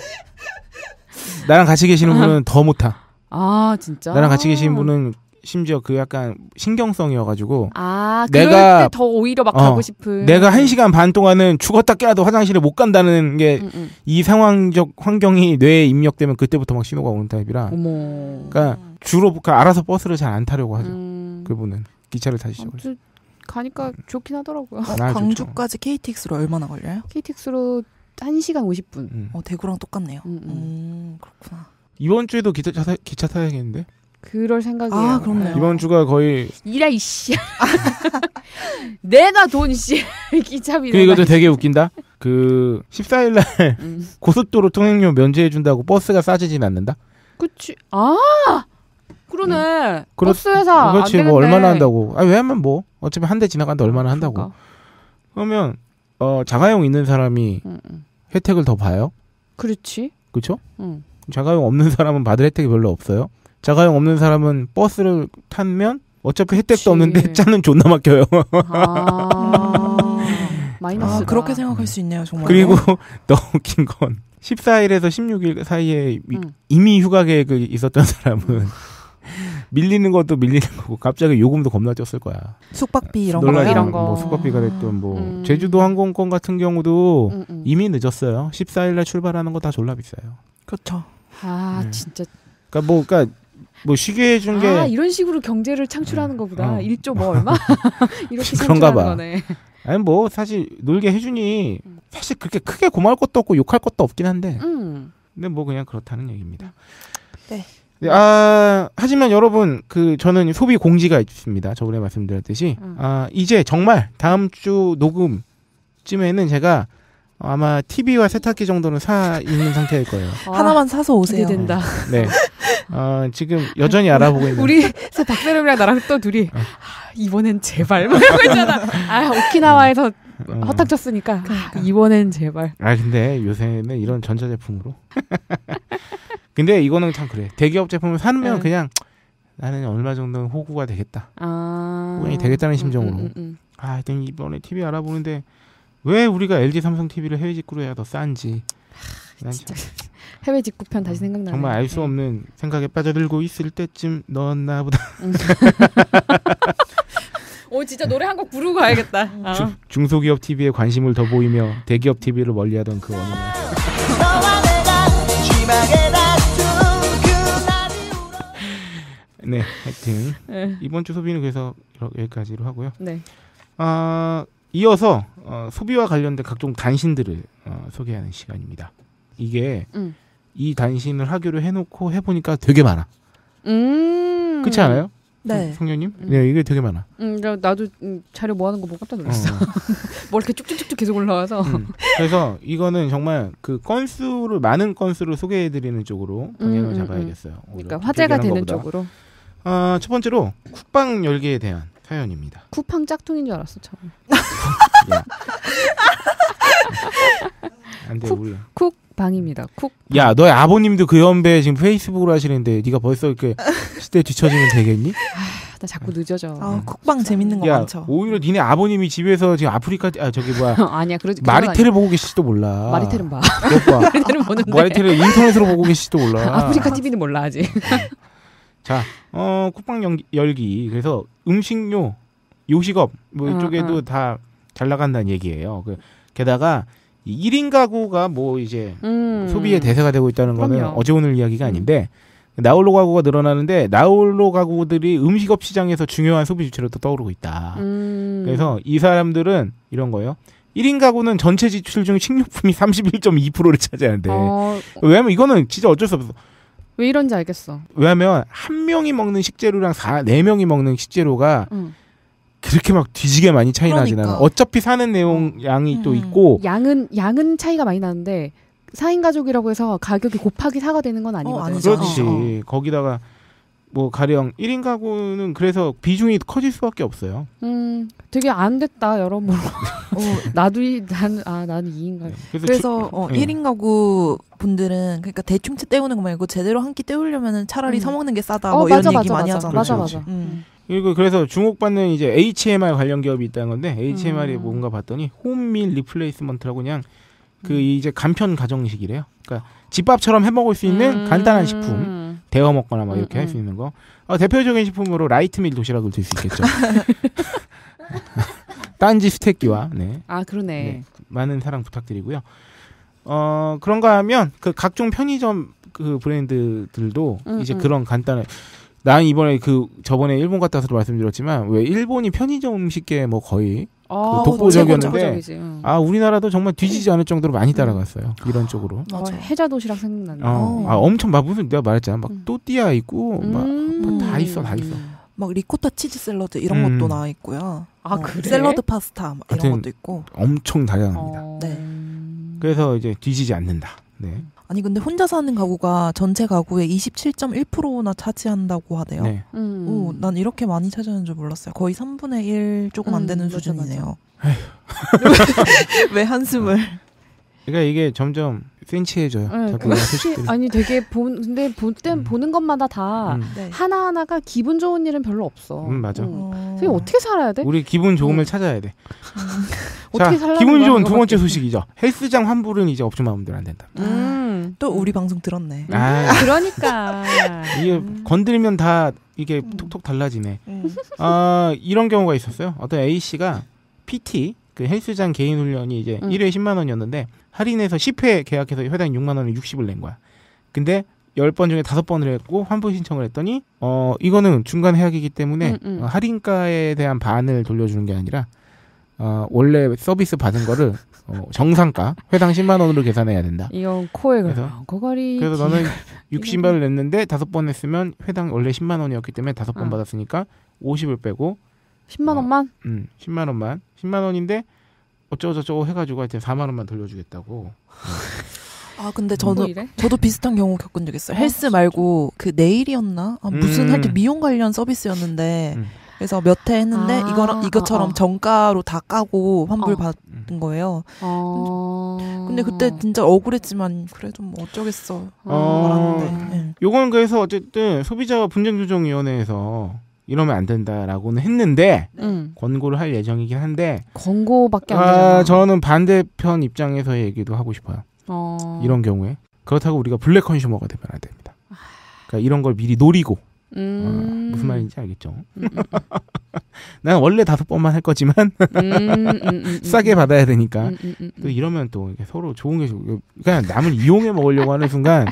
나랑 같이 계시는 분은 더 못타. 아 진짜. 나랑 같이 계시는 분은 심지어 그 약간 신경성이어가지고 아 내가- 더 오히려 막 어, 가고 싶은. 내가 한 시간 반 동안은 죽었다 깨어도 화장실에 못 간다는 게이 응, 응. 상황적 환경이 뇌에 입력되면 그때부터 막 신호가 오는 타입이라. 어머. 그러니까 주로 그 알아서 버스를 잘 안 타려고 하죠. 음, 그분은 기차를 타시죠. 아무튼 가니까 좋긴 하더라고요. 어, 아, 광주까지 KTX로 얼마나 걸려요? KTX로 1시간 50분. 음. 어, 대구랑 똑같네요. 음, 음. 음, 그렇구나. 이번 주에도 기차, 타, 기차 타야겠는데? 그럴 생각이에요. 아, 그렇네요. 이번 주가 거의 이라 이씨. [laughs] 내놔 돈 씨. 기차비. 그 이것도 되게 웃긴다. 그 14일 날 음. 고속도로 통행료 면제해 준다고 버스가 싸지진 않는다. 그치. 아 그러네. 그렇- 버스 회사. 안 그렇지. 뭐 얼마나 한다고. 아 왜냐면 뭐 어차피 한 대 지나간다 얼마나 한다고. 그러니까. 그러면 어 자가용 있는 사람이 응, 응. 혜택을 더 봐요. 그렇지. 그렇죠? 응. 자가용 없는 사람은 받을 혜택이 별로 없어요. 자가용 없는 사람은 버스를 타면 어차피 혜택도 그치. 없는데 [laughs] 차는 존나 막혀요. 아 마이너스. 아, 그렇게 생각할 수 있네요, 정말. 그리고 [laughs] 더 웃긴 건 14일에서 16일 사이에 이- 응. 이미 휴가 계획이 있었던 사람은 밀리는 것도 밀리는 거고 갑자기 요금도 겁나 쪘을 거야. 숙박비 이런 놀라지. 거요? 이런 거. 뭐 숙박비가 됐든 뭐 음. 제주도 항공권 같은 경우도 응, 응. 이미 늦었어요. 14일 날 출발하는 거 다 졸라 비싸요. 그렇죠. 아 네. 진짜. 그러니까 뭐 그러니까 뭐 쉬게 해준 게아 이런 식으로 경제를 창출하는 거보다 어. 1조 뭐 얼마 [laughs] 이렇게 그런가 창출하는 봐. 거네. 아니 뭐 사실 놀게 해주니 사실 그렇게 크게 고마울 것도 없고 욕할 것도 없긴 한데 음. 근데 뭐 그냥 그렇다는 얘기입니다. 네. 네, 아 하지만 여러분 그 저는 소비 공지가 있습니다. 저번에 말씀드렸듯이 음. 아 이제 정말 다음 주 녹음쯤에는 제가 아마 TV와 세탁기 정도는 사 있는 [laughs] 상태일 거예요. 아, 하나만 사서 오세요. 기대된다. 네. 어, 지금 여전히 알아보고 있는. 우리 박세롬이랑 나랑 또 둘이 어. 아, 이번엔 제발 뭐 이러고 있잖아. 아 오키나와에서 어. 허탕 쳤으니까 그러니까. 아, 이번엔 제발. 아 근데 요새는 이런 전자제품으로. [laughs] 근데 이거는 참 그래. 대기업 제품을 사면 네. 그냥 나는 얼마 정도는 호구가 되겠다. 아 호응이 되겠다는 심정으로. 음, 음, 음, 아, 하여튼 이번에 TV 알아보는데 왜 우리가 LG 삼성 TV를 해외 직구로 해야 더 싼지. 난 참, 진짜 [laughs] 해외 직구 편 다시 생각나네. 정말 알수 네. 없는 생각에 빠져들고 있을 때쯤 넌 나보다 [laughs] 오 진짜 노래 한 곡 부르고 가야겠다. 아. 중, 중소기업 TV에 관심을 더 보이며 대기업 TV를 멀리하던 그 원인은 네, 하여튼 네. 이번 주 소비는 그래서 여기까지로 하고요. 네. 아, 이어서 어, 소비와 관련된 각종 단신들을 어, 소개하는 시간입니다. 이게 음. 이 단신을 하기로 해놓고 해보니까 되게 많아. 음. 그렇지 않아요? 네. 성녀님? 음. 네, 이게 되게 많아. 음, 나- 나도 음, 자료 모아놓은 거 보고 깜짝 놀랐어. 어. [laughs] 뭐 이렇게 쭉쭉쭉쭉 계속 올라와서. 음. 그래서 이거는 정말 그 건수를 많은 건수를 소개해드리는 쪽으로 방향을 음, 음, 잡아야겠어요. 오히려 그러니까 화제가 되는 하는 것보다. 쪽으로. 아, 첫 번째로 국방 열기에 대한 사연입니다. 쿠팡 짝퉁인 줄 알았어 처음에. 야. 안 돼, 쿡. 우리. 쿡방입니다. 쿡. 야, 너의 아버님도 그 연배 지금 페이스북으로 하시는데 네가 벌써 이렇게 시대에 뒤처지면 되겠니? 나 자꾸 늦어져. 아 쿡방 재밌는 거 야 많죠. 오히려 니네 아버님이 집에서 지금 아프리카 아 저기 뭐야 [laughs] 아니야, 그러지. 마리테를 보고 계실지도 몰라. 마리테는 봐. 몇 봐. 마리테는 보는데. 마리테를 인터넷으로 보고 계실지도 몰라. 아프리카 TV는 몰라 아직. 자, 어, 국방 연기, 열기. 그래서 음식료, 요식업, 뭐 어, 이쪽에도 어. 다잘 나간다는 얘기예요. 그, 게다가 이 1인 가구가 뭐 이제 음. 소비의 대세가 되고 있다는 거는 그럼요. 어제 오늘 이야기가 아닌데 나홀로 가구가 늘어나는데 나홀로 가구들이 음식업 시장에서 중요한 소비 주체로 또 떠오르고 있다. 음. 그래서 이 사람들은 이런 거예요. 1인 가구는 전체 지출 중 식료품이 31.2%를 차지하는데 어, 왜냐면 이거는 진짜 어쩔 수 없어. 왜 이런지 알겠어. 왜냐면 한 명이 먹는 식재료랑 사, 네 명이 먹는 식재료가 응. 그렇게 막 뒤지게 많이 차이 나진 그러니까. 않아. 어차피 사는 내용 양이 또 음. 있고 양은 양은 차이가 많이 나는데 4인 가족이라고 해서 가격이 곱하기 4가 되는 건 아니거든. 아니죠. 그렇지. 어, 거기다가 뭐 가령 1인 가구는 그래서 비중이 커질 수밖에 없어요. 음, 되게 안 됐다 여러모로. [laughs] 어, 나도 이, 난, 아, 나는 2인 가족. 그래서, 그래서 어, 예. 1인 가구 분들은 그러니까 대충 때우는 거 말고 제대로 한 끼 때우려면 차라리 음. 사 먹는 게 싸다 어, 뭐 맞아, 이런 얘기 맞아, 많이 맞아. 하잖아. 맞아, 그렇지, 맞아. 음. 그리고 그래서 주목받는 이제 HMR 관련 기업이 있다는 건데 HMR이 음. 뭔가 봤더니 home meal replacement라고 그냥 그 음. 이제 간편 가정식이래요. 그러니까 집밥처럼 해 먹을 수 있는 간단한 식품. 음. 데워 먹거나 막 음, 이렇게 할수 음. 있는 거. 어, 대표적인 식품으로 light meal 도시락을 들 수 있겠죠. [laughs] 딴지 스테이키와 네, 아, 그러네. 네, 많은 사랑 부탁드리고요. 어 그런가 하면 그 각종 편의점 그 브랜드들도 음, 이제 음. 그런 간단한 난 이번에 그 저번에 일본 갔다 와서도 말씀드렸지만 왜 일본이 편의점 음식계 뭐 거의 어, 그 독보적이었는데 독보적이지, 응. 아 우리나라도 정말 뒤지지 않을 정도로 많이 따라갔어요 이런 쪽으로 어, 맞아. 해자 도시락 생각난다. 어, 어. 아 엄청 막 무슨 내가 말했잖아 막 음. 또띠아 있고 막 음. 다 있어, 다 있어. 막 리코타 치즈 샐러드 이런 음. 것도 나와 있고요. 아, 어, 그래? 샐러드 파스타 막 이런 것도 있고. 엄청 다양합니다. 어. 네. 그래서 이제 뒤지지 않는다. 네. 아니 근데 혼자 사는 가구가 전체 가구의 27.1%나 차지한다고 하대요. 네. 음. 오, 난 이렇게 많이 차지하는 줄 몰랐어요. 거의 3분의 1 조금 안 음, 되는 맞아, 수준이네요. [laughs] 왜 한숨을? 그러니까 이게 점점 센치해져요. 네. 아니 되게 본 근데 볼때 음. 보는 것마다 다 음. 네. 하나 하나가 기분 좋은 일은 별로 없어. 음, 맞아. 어... 그게 어떻게 살아야 돼? 우리 기분 좋음을 음. 찾아야 돼. 어떻게 자, 기분 좋은 두. 번째 소식이죠. 헬스장 환불은 이제 업주 마음대로 안 된다. 음. 또 우리 방송 들었네. 아, 그러니까. [laughs] 이게 음. 건드리면 다 이게 톡톡 달라지네. 음. 아, 이런 경우가 있었어요. 어떤 A 씨가 PT 그 헬스장 개인 훈련이 이제 음. 1회 10만 원이었는데 할인해서 10회 계약해서 회당 6만 원에 60을 낸 거야. 근데 10번 중에 5번을 했고 환불 신청을 했더니 어 이거는 중간 해약이기 때문에 음, 음. 어, 할인가에 대한 반을 돌려주는 게 아니라 어 원래 서비스 받은 거를 어, 정상가 회당 10만 원으로 계산해야 된다. 이건 코에 그래서- 고거리. 그래서 너는 60만을 냈는데 다섯 번 했으면 회당 원래 10만 원이었기 때문에 다섯 번 어. 받았으니까 50을 빼고 10만 원만. 음, 10만 원만. 10만 원인데 어쩌고저쩌고 해가지고 하여튼 4만 원만 돌려주겠다고. 아 근데 뭐 저도 비슷한 경우 겪은 적 있어요. 어, 헬스 말고 그 네일이었나? 아, 무슨 음. 하여튼 미용 관련 서비스였는데 음. 그래서 몇 회 했는데 아, 이거랑 이것처럼 어, 어. 정가로 다 까고 환불 어. 받은 거예요. 어. 근데 그때 진짜 억울했지만 그래도 뭐 어쩌겠어. 어. 말았는데. 네. 요거는 그래서 어쨌든 소비자 분쟁 조정 위원회에서 이러면 안 된다라고는 했는데 응. 권고를 할 예정이긴 한데 권고밖에 안 되잖아. 아, 저는 반대편 입장에서의 얘기도 하고 싶어요. 어. 이런 경우에 그렇다고 우리가 블랙 컨슈머가 되면 안 됩니다. 그러니까 이런 걸 미리 노리고 어, 음. 무슨 말인지 알겠죠? 음, 음, [laughs] 난 원래 다섯 번만 할 거지만 음, 음, 음, 음, 싸게 음. 받아야 되니까 음, 음, 음, 또 음. 이러면 또 서로 좋은 게 그냥 남을 이용해 먹으려고 하는 순간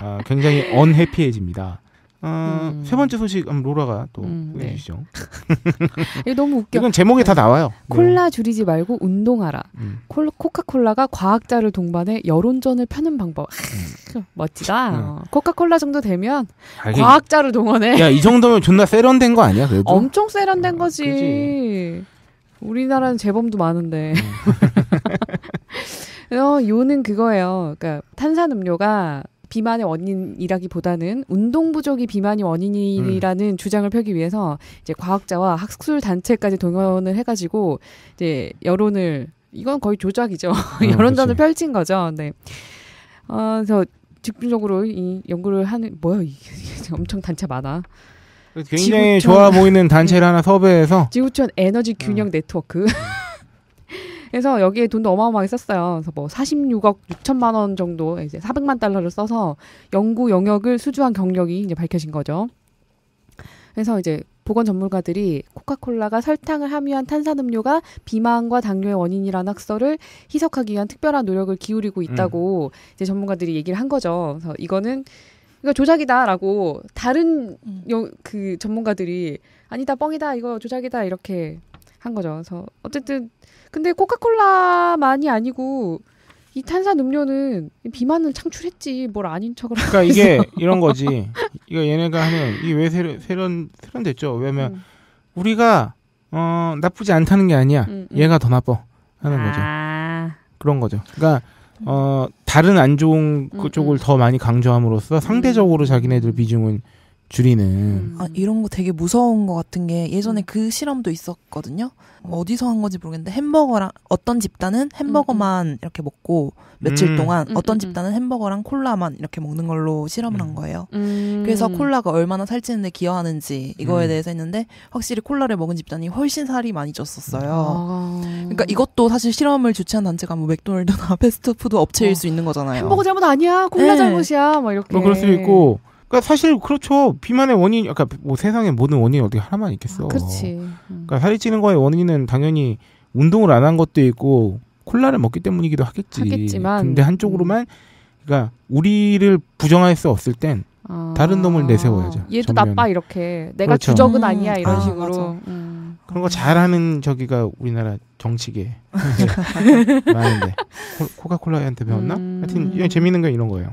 어, 굉장히 언해피해집니다. 어, 음. 세 번째 소식 음, 로라가 또 음, 네. 보여주시죠. [laughs] 이거 너무 웃겨. 이건 제목에 다 나와요. 네. 콜라 줄이지 말고 운동하라. 음. 콜, 코카콜라가 과학자를 동반해 여론전을 펴는 방법. 음. 아, 멋지다. 어. 코카콜라 정도 되면 아, 이게- 과학자를 동원해. 야, 이 정도면 존나 세련된 거 아니야, 그래도? 엄청 세련된 어, 거지. 그지. 우리나라는 재범도 많은데. 음. [laughs] 어, 요는 그거예요. 그러니까 탄산 음료가 비만의 원인이라기보다는 운동 부족이 비만이 원인이라는 음. 주장을 펴기 위해서 이제 과학자와 학술 단체까지 동원을 해가지고 이제 여론을 이건 거의 조작이죠. [laughs] 여론전을 음, 그치. 펼친 거죠. 네. 어, 그래서 집중적으로 이 연구를 하는 뭐야 이게 [laughs] 엄청 단체 많아. 굉장히 지구촌. 좋아 보이는 [laughs] 단체를 하나 섭외해서 지구촌 에너지 균형 네트워크. 그래서 여기에 돈도 어마어마하게 썼어요. 그래서 뭐 46억 6천만 원 정도 이제 400만 달러를 써서 연구 영역을 수주한 경력이 이제 밝혀진 거죠. 그래서 이제 보건 전문가들이 코카콜라가 설탕을 함유한 탄산음료가 비만과 당뇨의 원인이라는 학설을 희석하기 위한 특별한 노력을 기울이고 있다고 이제 전문가들이 얘기를 한 거죠. 그래서 이거는 이거 조작이다라고 다른 음. 여, 그 전문가들이 아니다 뻥이다 이거 조작이다 이렇게 한 거죠. 그래서 어쨌든 근데 코카콜라만이 아니고 이 탄산 음료는 비만을 창출했지 뭘 아닌 척을 그러니까 이게 이런 거지. 이거 얘네가 하는 이게 왜 세련 세련 세련됐죠? 왜냐면 음, 우리가 어 나쁘지 않다는 게 아니야. 음, 음. 얘가 더 나빠 하는 거죠. 아, 그런 거죠. 그러니까 어 다른 안 좋은 음, 그쪽을 음. 더 많이 강조함으로써 상대적으로 자기네들 비중은 줄이는. 음. 아, 이런 거 되게 무서운 것 같은 게 예전에 그 실험도 있었거든요. 어디서 한 건지 모르겠는데 햄버거랑 어떤 집단은 햄버거만 이렇게 먹고 며칠 음. 동안 음, 어떤 음, 집단은 햄버거랑 콜라만 이렇게 먹는 걸로 실험을 한 거예요. 음. 그래서 콜라가 얼마나 살찌는데 기여하는지 이거에 음. 대해서 했는데 확실히 콜라를 먹은 집단이 훨씬 살이 많이 쪘었어요. 아. 그러니까 이것도 사실 실험을 주최한 단체가 뭐 맥도날드나 [laughs] 패스트푸드 업체일 어. 수 있는 거잖아요. 햄버거 잘못 아니야 콜라 네. 잘못이야 뭐 이렇게 뭐 그럴 수 있고. 그러니까 사실 그렇죠. 비만의 원인, 그러니까 뭐 세상에 모든 원인이 어떻게 하나만 있겠어. 아, 그렇지 음. 그러니까 살이 찌는 거의 원인은 당연히 운동을 안 한 것도 있고 콜라를 먹기 때문이기도 하겠지. 하겠지만, 근데 한쪽으로만 그러니까 우리를 부정할 수 없을 땐 아. 다른 놈을 내세워야죠. 얘도 전면에. 나빠 이렇게 내가 그렇죠. 주적은 음. 아니야 이런 아, 식으로. 음. 그런 거 잘하는 저기가 우리나라 정치계 [laughs] 많은데 코- 코카콜라한테 배웠나? 음. 하여튼 재밌는 건 이런 거예요.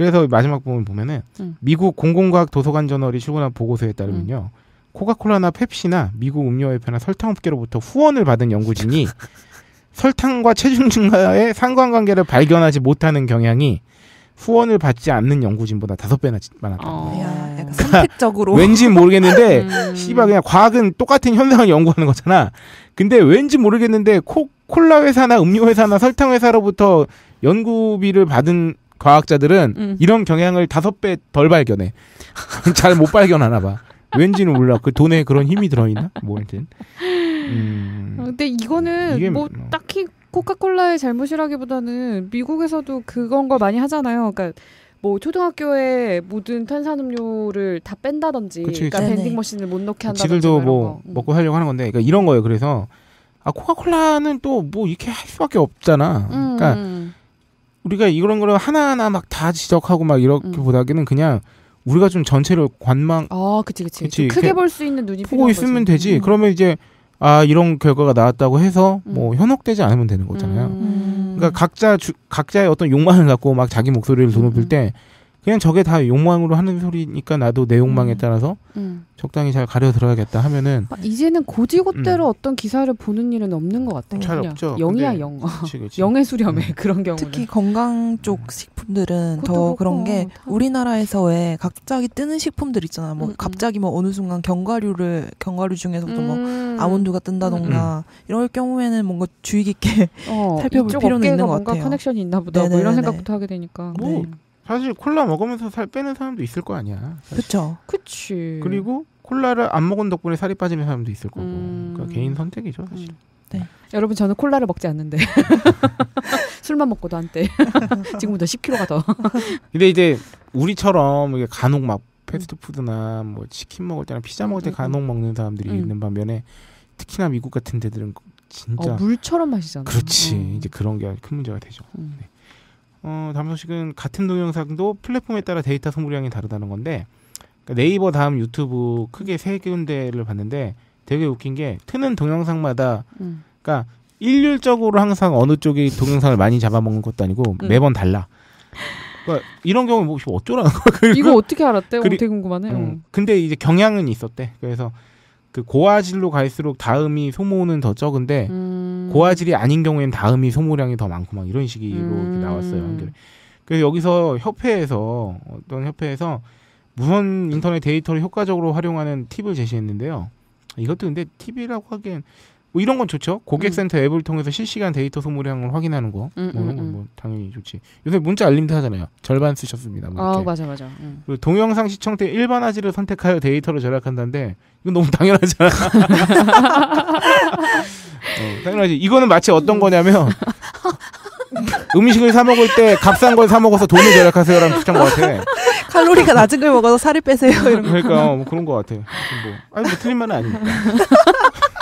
그래서 마지막 부분 보면은 음. 미국 공공과학 도서관 저널이 출간한 보고서에 따르면요. 코카콜라나 펩시나 미국 음료협회나 설탕업계로부터 후원을 받은 연구진이 [laughs] 설탕과 체중 증가의 상관관계를 발견하지 못하는 경향이 후원을 받지 않는 연구진보다 다섯 배나 많았다. 어. 야, 약간 선택적으로 왠지 모르겠는데 음. 씨발 그냥 과학은 똑같은 현상을 연구하는 거잖아. 근데 왠지 모르겠는데 코, 콜라 회사나 음료 회사나 설탕 회사로부터 연구비를 받은 과학자들은 음. 이런 경향을 다섯 배 덜 발견해. [laughs] 잘 못 발견하나 봐. 왠지는 몰라. 그 돈에 그런 힘이 들어있나? 뭐 하여튼. 어, 음. 근데 이거는 이게 뭐 뭐- 딱히 코카콜라의 잘못이라기보다는 미국에서도 그건 걸 많이 하잖아요. 그러니까 뭐 초등학교에 모든 탄산음료를 다 뺀다든지, 그치, 그러니까. 벤딩 머신을 못 넣게 한다든지. 지들도 뭐 거. 음. 먹고 하려고 하는 건데, 그러니까 이런 거예요. 그래서 아 코카콜라는 또 뭐 이렇게 할 수밖에 없잖아. 음, 그러니까 음. 우리가 이런 거를 하나하나 막 다 지적하고 막 이렇게 음. 보다기는 그냥 우리가 좀 전체를 관망 아, 그치, 그치. 그치, 좀 크게 볼 수 있는 눈이 보고 있으면 거지. 되지. 음. 그러면 이제 아 이런 결과가 나왔다고 해서 뭐 음. 현혹되지 않으면 되는 거잖아요. 음. 그러니까 각자 주, 각자의 어떤 욕망을 갖고 막 자기 목소리를 음. 때 그냥 저게 다 욕망으로 하는 소리니까 나도 내 욕망에 음. 따라서 음. 적당히 잘 가려 들어야겠다 하면은 아, 이제는 고지고대로 어떤 기사를 보는 일은 없는 것 같아요. 음. 잘 그냥 없죠. 영이야 영. 그치, 그치. [laughs] 영의 수렴해 음. 그런 경우는. 특히 건강 쪽 식품들은 더 그렇고, 그런 게 다. 우리나라에서 왜 갑자기 뜨는 식품들 있잖아. 뭐 음, 음. 갑자기 뭐 어느 순간 견과류를 견과류 중에서도 뭐 음. 아몬드가 뜬다던가 이럴 경우에는 뭔가 주의 깊게 어, [laughs] 살펴볼 필요는 있는 것 뭔가 같아요. 커넥션이 있나 보다. 뭐 이런. 생각부터 하게 되니까. 뭐 네. 사실 콜라 먹으면서 살 빼는 사람도 있을 거 아니야. 그렇죠. 그치. 그리고 콜라를 안 먹은 덕분에 살이 빠지는 사람도 있을 거고. 음. 그러니까 개인 선택이죠, 사실. 네. 여러분 저는 콜라를 먹지 않는데 [laughs] 술만 먹고도 한때 지금보다 10kg가 더. [laughs] 근데 이제 우리처럼 이게 간혹 막 패스트푸드나 뭐 치킨 먹을 때나 피자 먹을 때 음, 음, 간혹 먹는 사람들이 음. 있는 반면에 특히나 미국 같은 데들은 진짜 어, 물처럼 마시잖아. 그렇지 어. 이제 그런 게 큰 문제가 되죠. 음. 어, 다음 소식은 같은 동영상도 플랫폼에 따라 데이터 소모량이 다르다는 건데 그러니까 네이버 다음 유튜브 크게 세 군데를 봤는데 되게 웃긴 게 트는 동영상마다 음. 그러니까 일률적으로 항상 어느 쪽이 동영상을 많이 잡아먹는 것도 아니고 음. 매번 달라. 그러니까 이런 경우 뭐 어쩌라는 거야. 이거 어떻게 알았대? 어, 그리- 되게 궁금하네. 음, 근데 이제 경향은 있었대. 그래서 그 고화질로 갈수록 다음이 소모는 더 적은데 음. 고화질이 아닌 경우에는 다음이 소모량이 더 많고 막 이런 식으로 음. 나왔어요. 한겨레. 그래서 여기서 협회에서 어떤 협회에서 무선 인터넷 데이터를 효과적으로 활용하는 팁을 제시했는데요. 이것도 근데 팁이라고 하기엔 뭐 이런 건 좋죠. 고객센터 음. 앱을 통해서 실시간 데이터 소모량을 확인하는 거. 음, 뭐 이런 음, 건 음. 뭐 당연히 좋지. 요새 문자 알림도 하잖아요. 절반 쓰셨습니다. 뭐아 이렇게. 맞아 맞아. 음. 그리고 동영상 시청 때 일반 화질을 선택하여 데이터를 절약한다는데 이건 너무 당연하잖아. [laughs] 어, 당연하지. 이거는 마치 어떤 거냐면 [laughs] 음식을 사 먹을 때 값싼 걸 사 먹어서 돈을 절약하세요라는 추천 것 같아. 칼로리가 낮은 걸 먹어서 살이 빼세요. 이런 거. 그러니까 어, 뭐 그런 것 같아. 뭐 아니 뭐 틀린 말은 아니니까. [laughs]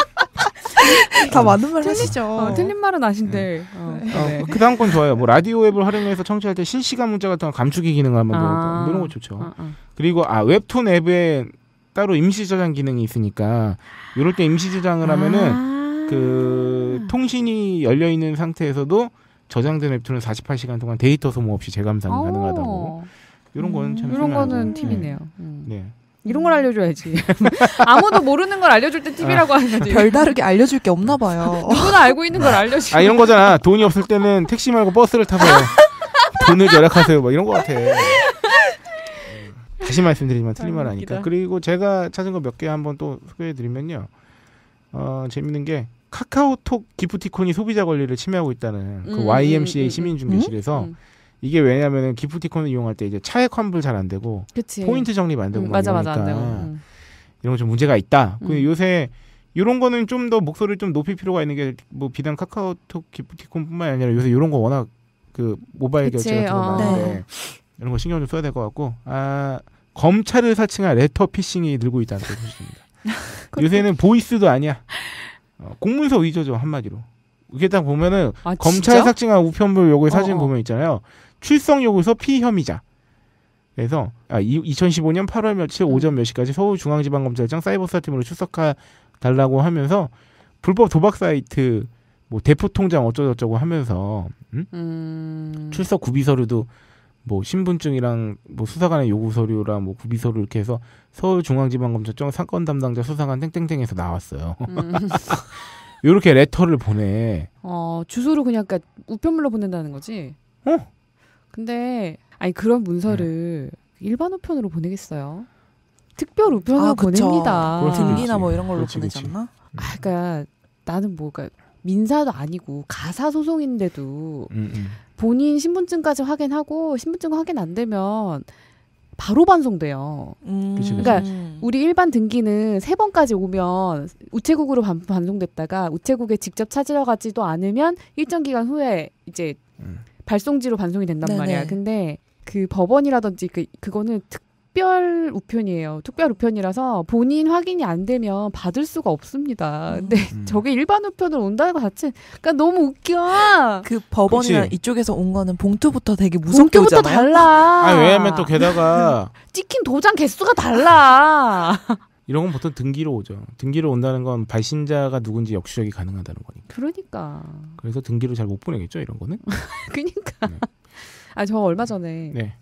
[laughs] 다 맞는 말 하시죠. 어, 틀린 말은 아신데. 어, 네. 어, 그 다음 건 좋아요. 뭐 라디오 앱을 활용해서 청취할 때 실시간 문자 같은 거 감추기 기능을 한번 아. 넣어. 뭐 이런 거 좋죠. 어, 어. 그리고 아 웹툰 앱에 따로 임시 저장 기능이 있으니까 이럴 때 임시 저장을 하면은 아. 그 통신이 열려 있는 상태에서도 저장된 웹툰은 48시간 동안 데이터 소모 없이 재감상이 어. 가능하다고. 이런 거는 참 이런. 거는 네. 팁이네요. 음. 네. 이런 걸 알려줘야지. [laughs] 아무도 모르는 걸 알려줄 때 팁이라고 하는 거지. 별다르게 알려줄 게 없나 봐요. 누구나 알고 있는 걸 알려주. 아 이런 거잖아. 돈이 없을 때는 택시 말고 버스를 타서 [laughs] 돈을 절약하세요. 뭐 이런 거 같아. 네. 다시 말씀드리지만 틀린 아, 말 아니까. 웃기다. 그리고 제가 찾은 거 몇 개 한번 또 소개해드리면요. 어 재밌는 게 카카오톡 기프티콘이 소비자 권리를 침해하고 있다는 그 음, YMCA 음, 음, 시민중개실에서 음. 이게 왜냐면은 기프티콘을 이용할 때 이제 차액 환불 잘 안 되고 그치. 포인트 적립 안 되고 음, 막 맞아 맞아 안 이러니까 되고. 음. 이런 거 좀 문제가 있다. 그 음. 요새 이런 거는 좀 더 목소리를 좀 높일 필요가 있는 게 뭐 비단 카카오톡 기프티콘뿐만 아니라 요새 이런 거 워낙 그 모바일 그치, 결제 같은 거 어. 많은데 네. 이런 거 신경 좀 써야 될 것 같고 아 검찰을 사칭한 레터 피싱이 늘고 있다는 소식입니다. [laughs] 요새는 보이스도 아니야. 어, 공문서 위조죠 한마디로. 이게 딱 보면은 아, 검찰? 삭증한 우편물 어, 사진 어. 보면 있잖아요. 출석 요구서 피혐의자. 그래서 아, 이, 2015년 8월 며칠 음. 오전 몇 시까지 서울중앙지방검찰청 사이버수사팀으로 출석하 달라고 하면서 불법 도박 사이트 뭐 대포 통장 어쩌고저쩌고 하면서 음? 음. 출석 구비 서류도 뭐 신분증이랑 뭐 수사관의 요구 서류랑 뭐 구비 서류 이렇게 해서 서울중앙지방검찰청 사건 담당자 수사관 땡땡땡에서 나왔어요. 음. [laughs] 이렇게 레터를 보내. 어 주소를 그냥 그러니까 우편물로 보낸다는 거지. 어? 근데 아니 그런 문서를 일반 우편으로 보내겠어요? 특별 우편으로 아. 보냅니다. 등기나. 뭐 이런 걸로 그렇지, 보내지 그렇지. 않나? 아, 그러니까 나는 뭐가 민사도 아니고 가사 소송인데도 음, 음. 본인 신분증까지 확인하고 신분증 확인 안 되면 바로 반송돼요. 음. 그러니까 우리 일반 등기는 세 번까지 오면 우체국으로 반, 반송됐다가 우체국에 직접 찾으러 가지도 않으면 일정 기간 후에 이제 음. 발송지로 반송이 된단 네네. 말이야. 근데 그 법원이라든지 그 그거는 특별 우편이에요. 특별 우편이라서 본인 확인이 안 되면 받을 수가 없습니다. 근데 음. 저게 일반 우편으로 온다는 것 자체 그러니까 너무 웃겨. 그 법원이랑 그치. 이쪽에서 온 거는 봉투부터 되게 무섭게 본격부터 오잖아요. 달라. 아 왜냐면 또 게다가 [laughs] 찍힌 도장 개수가 달라. 이런 건 보통 등기로 오죠. 등기로 온다는 건 발신자가 누군지 역추적이 가능하다는 거니까. 그러니까. 그래서 등기를 잘못 보내겠죠, 이런 거는. [laughs] 그니까. 네. 아, 저 얼마 전에 네.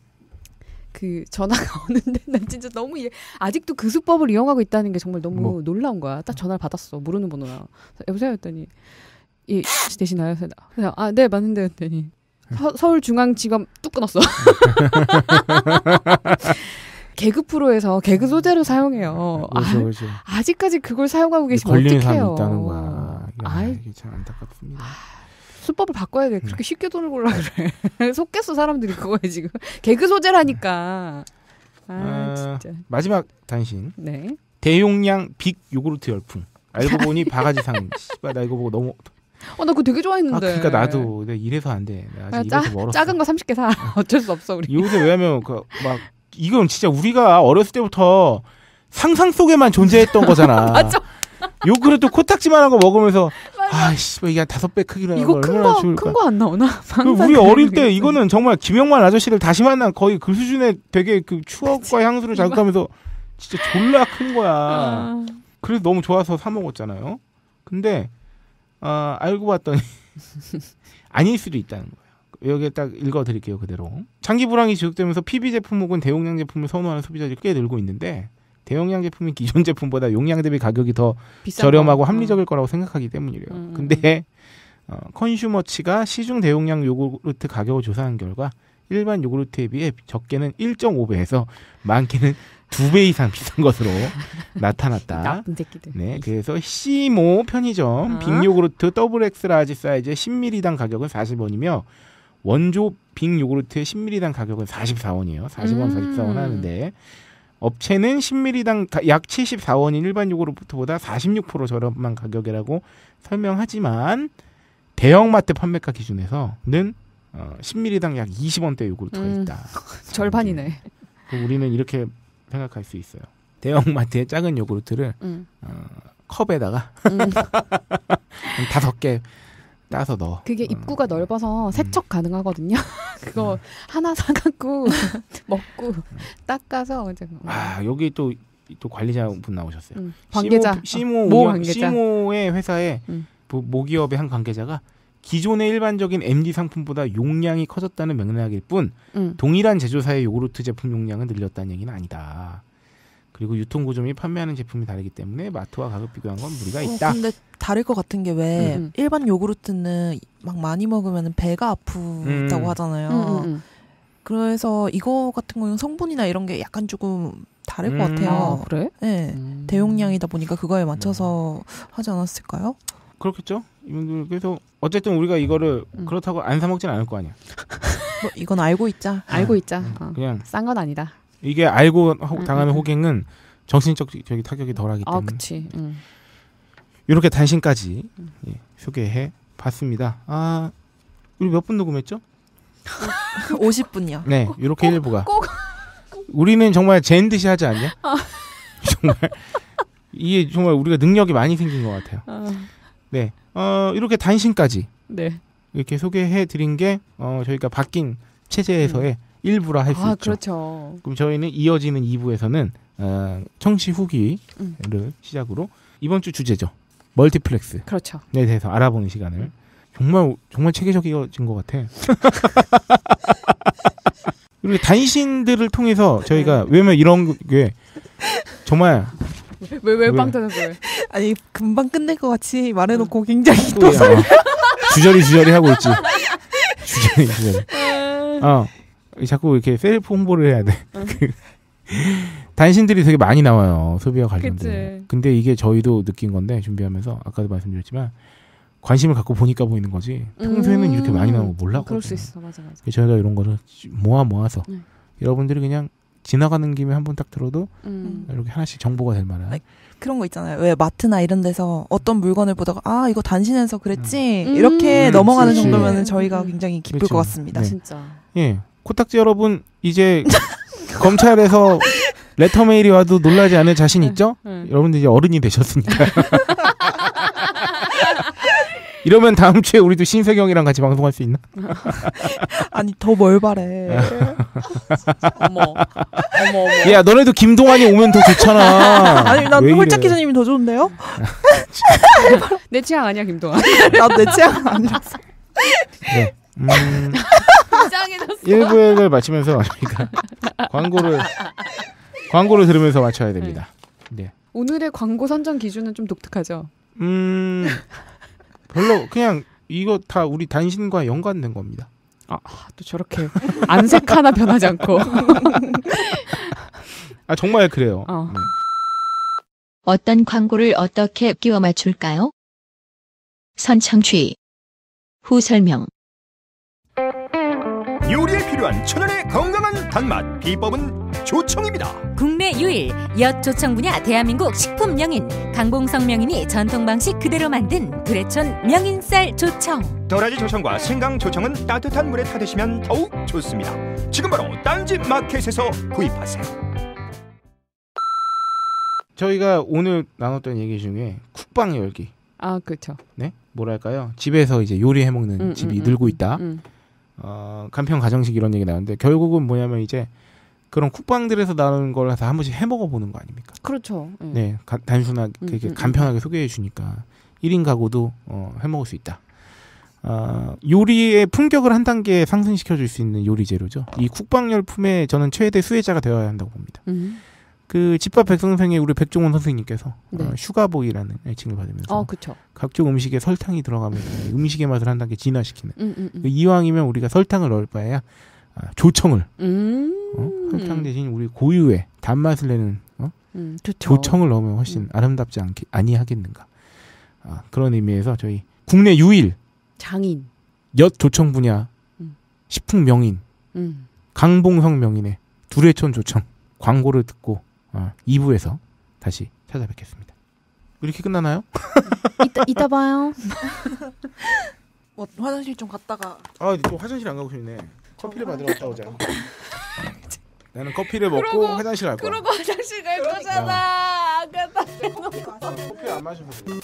그 전화가 [laughs] 오는데 난 진짜 너무 이해, 아직도 그 수법을 이용하고 있다는 게 정말 너무 뭐? 놀라운 거야. 딱 전화를 받았어. 모르는. 그래서 여보세요 했더니 예, 되시나요? 그래서 아, 네, 맞는데 했더니 서, 울중앙지검 뚝 끊었어. [laughs] 개그 프로에서 개그 소재로 사용해요. 아, 그렇죠, 그렇죠. 아 직까지 그걸 사용하고 계시면 걸리는 어떡해요. 사람이 있다는 거야. 아, 아이, 이게 참 안타깝습니다. 수법을 바꿔야 돼. 음. 그렇게 쉽게 돈을 벌라 그래. [laughs] 속겠어 사람들이 그거에 지금 개그 소재라니까. 아, 아, 진짜. 마지막 단신. 네. 대용량 빅 요구르트 열풍. 알고 보니 바가지상. [laughs] 씨발 나 이거 보고 너무 어, 나 그거 되게 좋아했는데. 아 그러니까 나도 내가 이래서 안 돼. 내가 그냥 아직 짜, 이래서 멀었어. 작은 거 30개 사. [laughs] 어쩔 수 없어 우리. 요새 왜냐면 그 막 이건 진짜 우리가 어렸을 때부터 상상 속에만 존재했던 [laughs] 거잖아. 맞아. 요구르트 코딱지만한 거 먹으면서 아이씨 이게 한 다섯 배 크기로 하는 이거 거큰 얼마나 거 좋을까. 큰거 안 나오나? 그 우리 어릴 때게 이거는 정말 김영만 아저씨를 다시 만난 거의 그 수준의 되게 그 추억과 향수를 자극하면서 진짜 졸라 큰 거야. 아, 그래서 너무 좋아서 사 먹었잖아요. 근데 아, 알고 봤더니 [laughs] 아닐 수도 있다는 거예요. 여기에 딱 읽어드릴게요 그대로. 장기 불황이 지속되면서 PB 제품 혹은 대용량 제품을 선호하는 소비자들이 꽤 늘고 있는데 대용량 제품이 기존 제품보다 용량 대비 가격이 더 저렴하고 거. 합리적일 거라고 생각하기 때문이래요. 음, 음, 근데 어, 컨슈머치가 시중 대용량 요구르트 가격을 조사한 결과 일반 요구르트에 비해 적게는 1.5배에서 많게는 두배 이상 비싼 것으로 [laughs] 나타났다. 나쁜 새끼들. 네, 그래서 시모 편의점 아. 빅 요구르트 더블 X large 사이즈 10ml당 가격은 40원이며 원조 빅 요구르트의 10ml당 가격은 44원이에요. 40원, 음. 44원 하는데 업체는 10ml당 가- 약 74원인 일반 요구르트보다 46% 저렴한 가격이라고 설명하지만 대형마트 판매가 기준에서는 어, 10ml당 약 20원대 요구르트가 음. 있다. [laughs] 절반이네. 그럼 우리는 이렇게 생각할 수 있어요. 대형마트의 작은 요구르트를 음. 어, 컵에다가 음. [laughs] 한 다섯 개 따서 넣어. 그게 어. 입구가 넓어서 세척 가능하거든요. [laughs] 그거 음. 하나 사갖고 [laughs] 먹고 닦아서 이제 아 여기 또 또 관리자 분 나오셨어요. 음, 관계자 시모, 모 관계자. 시모의 회사에 음. 모- 모기업의 한 관계자가 기존의 일반적인 MD 상품보다 용량이 커졌다는 맥락일 뿐 음. 동일한 제조사의 요구르트 제품 용량은 늘렸다는 얘기는 아니다. 그리고 유통구조 및 판매하는 제품이 다르기 때문에 마트와 가격 비교한 건 무리가 어, 있다. 근데 다를 것 같은 게왜 음. 일반 요구르트는 막 많이 먹으면 배가 아프다고 음. 하잖아요. 음, 음, 음. 그래서 이거 같은 경우는 성분이나 이런 게 약간 조금 다를 음. 것 같아요. 아, 그래? 네. 음. 대용량이다 보니까 그거에 맞춰서 하지 않았을까요? 그렇겠죠? 이분들 그래서 어쨌든 우리가 이거를 음. 그렇다고 안 사 먹진 않을 거 아니야. 뭐 이건 알고 있자. 알고 있자. 음, 어. 그냥 싼 건 아니다. 이게 알고 호- 음, 당하는 음, 음. 호갱은 정신적 저기 타격이 덜하기 아, 때문에 그치. 음. 이렇게 단신까지 음. 예, 소개해 봤습니다. 아 우리 몇 분 녹음했죠? 50분이요. [laughs] 네, 이렇게 일부가. 꼭. 우리는 정말 젠 듯이 하지 않냐? [laughs] 정말 이게 정말 우리가 능력이 많이 생긴 것 같아요. 아, 네, 어, 이렇게 단신까지 네. 이렇게 소개해 드린 게 어, 저희가 바뀐 체제에서의 일부라 할수 아, 있죠. 그렇죠. 그럼 저희는 이어지는 2부에서는 어, 청취 후기를 음. 시작으로 이번 주 주제죠. 멀티플렉스에 그렇죠. 대해서 알아보는 시간을 음. 정말 정말 체계적이어진 것 같아. [laughs] 그리고 단신들을 통해서 저희가 네. 왜냐면 이런 게 정말 왜, 왜 왜? 빵 터졌어, 왜? 아니 금방 끝낼 것 같이 말해놓고 굉장히 또 주저리 주저리 하고 있지. 주저리 주저리. 어 자꾸 이렇게 셀프 홍보를 해야 돼. [laughs] 그 단신들이 되게 많이 나와요 소비와 관련된. 그치. 근데 이게 저희도 느낀 건데 준비하면서 아까도 말씀드렸지만 관심을 갖고 보니까 보이는 거지. 평소에는 음. 이렇게 많이 나오면 몰랐거든요. 그럴 수 있어, 맞아, 맞아. 저희가 이런 거를 모아 모아서 네. 여러분들이 그냥 지나가는 김에 한 번 딱 들어도 음. 이렇게 하나씩 정보가 될 만한. 아이, 그런 거 있잖아요. 왜 마트나 이런 데서 어떤 물건을 보다가 아 이거 단신해서 그랬지 음. 이렇게 음, 넘어가는. 정도면 음, 저희가 음. 굉장히 기쁠 그렇죠. 것 같습니다. 네. 진짜. 예, 코딱지 여러분 이제 [laughs] 검찰에서 레터 메일이 와도 놀라지 않을 자신 있죠? 응. 여러분들 이제 어른이 되셨으니까. [laughs] 이러면 다음 주에 우리도 신세경이랑 같이 방송할 수 있나? [laughs] 아니 더 뭘 바래. 어머. 어머, 어머. 야, 너네도 김동완이 오면 더 좋잖아. 아니 난? 홀짝 기자님이 더 좋은데요? 내 취향 아니야, 김동완. 나내 취향 아니라서. 네. 음, 이상해졌어. 1부를 마치면서 저희가 광고를 광고를 들으면서 마쳐야 됩니다. 네. 오늘의 광고 선정 기준은 좀 독특하죠. 음, 별로 그냥 이거 다 우리 단신과 연관된 겁니다. 아, 또 저렇게 안색 하나 변하지 않고. 아 정말 그래요. 어. 네. 어떤 광고를 어떻게 끼워 맞출까요? 선창취. 후 설명. 요리에 필요한 천연의 건강한 단맛 비법은 조청입니다. 국내 유일 엿 조청 분야 대한민국 식품 명인 강봉성 명인이 전통 방식 그대로 만든 불해촌 명인쌀 조청. 도라지 조청과 생강 조청은 따뜻한 물에 타드시면 더욱 좋습니다. 지금 바로 딴지 마켓에서 구입하세요. 저희가 오늘 나눴던 얘기 중에 쿡방 열기. 아, 그렇죠. 네? 뭐랄까요? 집에서 이제 요리해 먹는 음, 집이 음, 늘고 음, 있다. 음. 어, 간편 가정식 이런 얘기 나오는데 결국은 뭐냐면 이제 그런 쿡방들에서 나오는 걸 해서 한 번씩 해 먹어 보는 거 아닙니까? 그렇죠. 예. 네. 가- 단순하게 음, 이렇게 음, 간편하게 소개해 주니까 1인 가구도 어, 해 먹을 수 있다. 어, 요리의 품격을 한 단계 상승시켜 줄 수 있는 요리 재료죠. 이 쿡방 열풍의 저는 최대 수혜자가 되어야 한다고 봅니다. 음. 그 집밥 백선생의 우리 백종원 선생님께서 네. 어, 슈가보이라는 애칭을 받으면서 어. 각종 음식에 설탕이 들어가면서 음식의 맛을 한 단계 진화시키는 음, 음, 음. 그 이왕이면 우리가 설탕을 넣을 바에야 아, 조청을 음. 어? 설탕 대신 우리 고유의 단맛을 내는 어? 음. 조청을 넣으면 훨씬 음. 아름답지 않기 아니하겠는가. 아, 그런 의미에서 저희 국내 유일 장인. 엿 조청 분야 음. 식품 명인 음. 강봉성 명인의 두레촌 조청 광고를 듣고 아, 2부에서 다시 찾아뵙겠습니다. 이렇게 끝나나요? [laughs] 이따 이따 봐요. 뭐 화장실 좀 갔다가 아, 또 화장실 안 가고 싶네. 커피를 받으러 갔다 오자. 나는 커피를 먹고 화장실 갈 거야. 화장실 갈 거잖아. 커피 안 마셔서. 그래.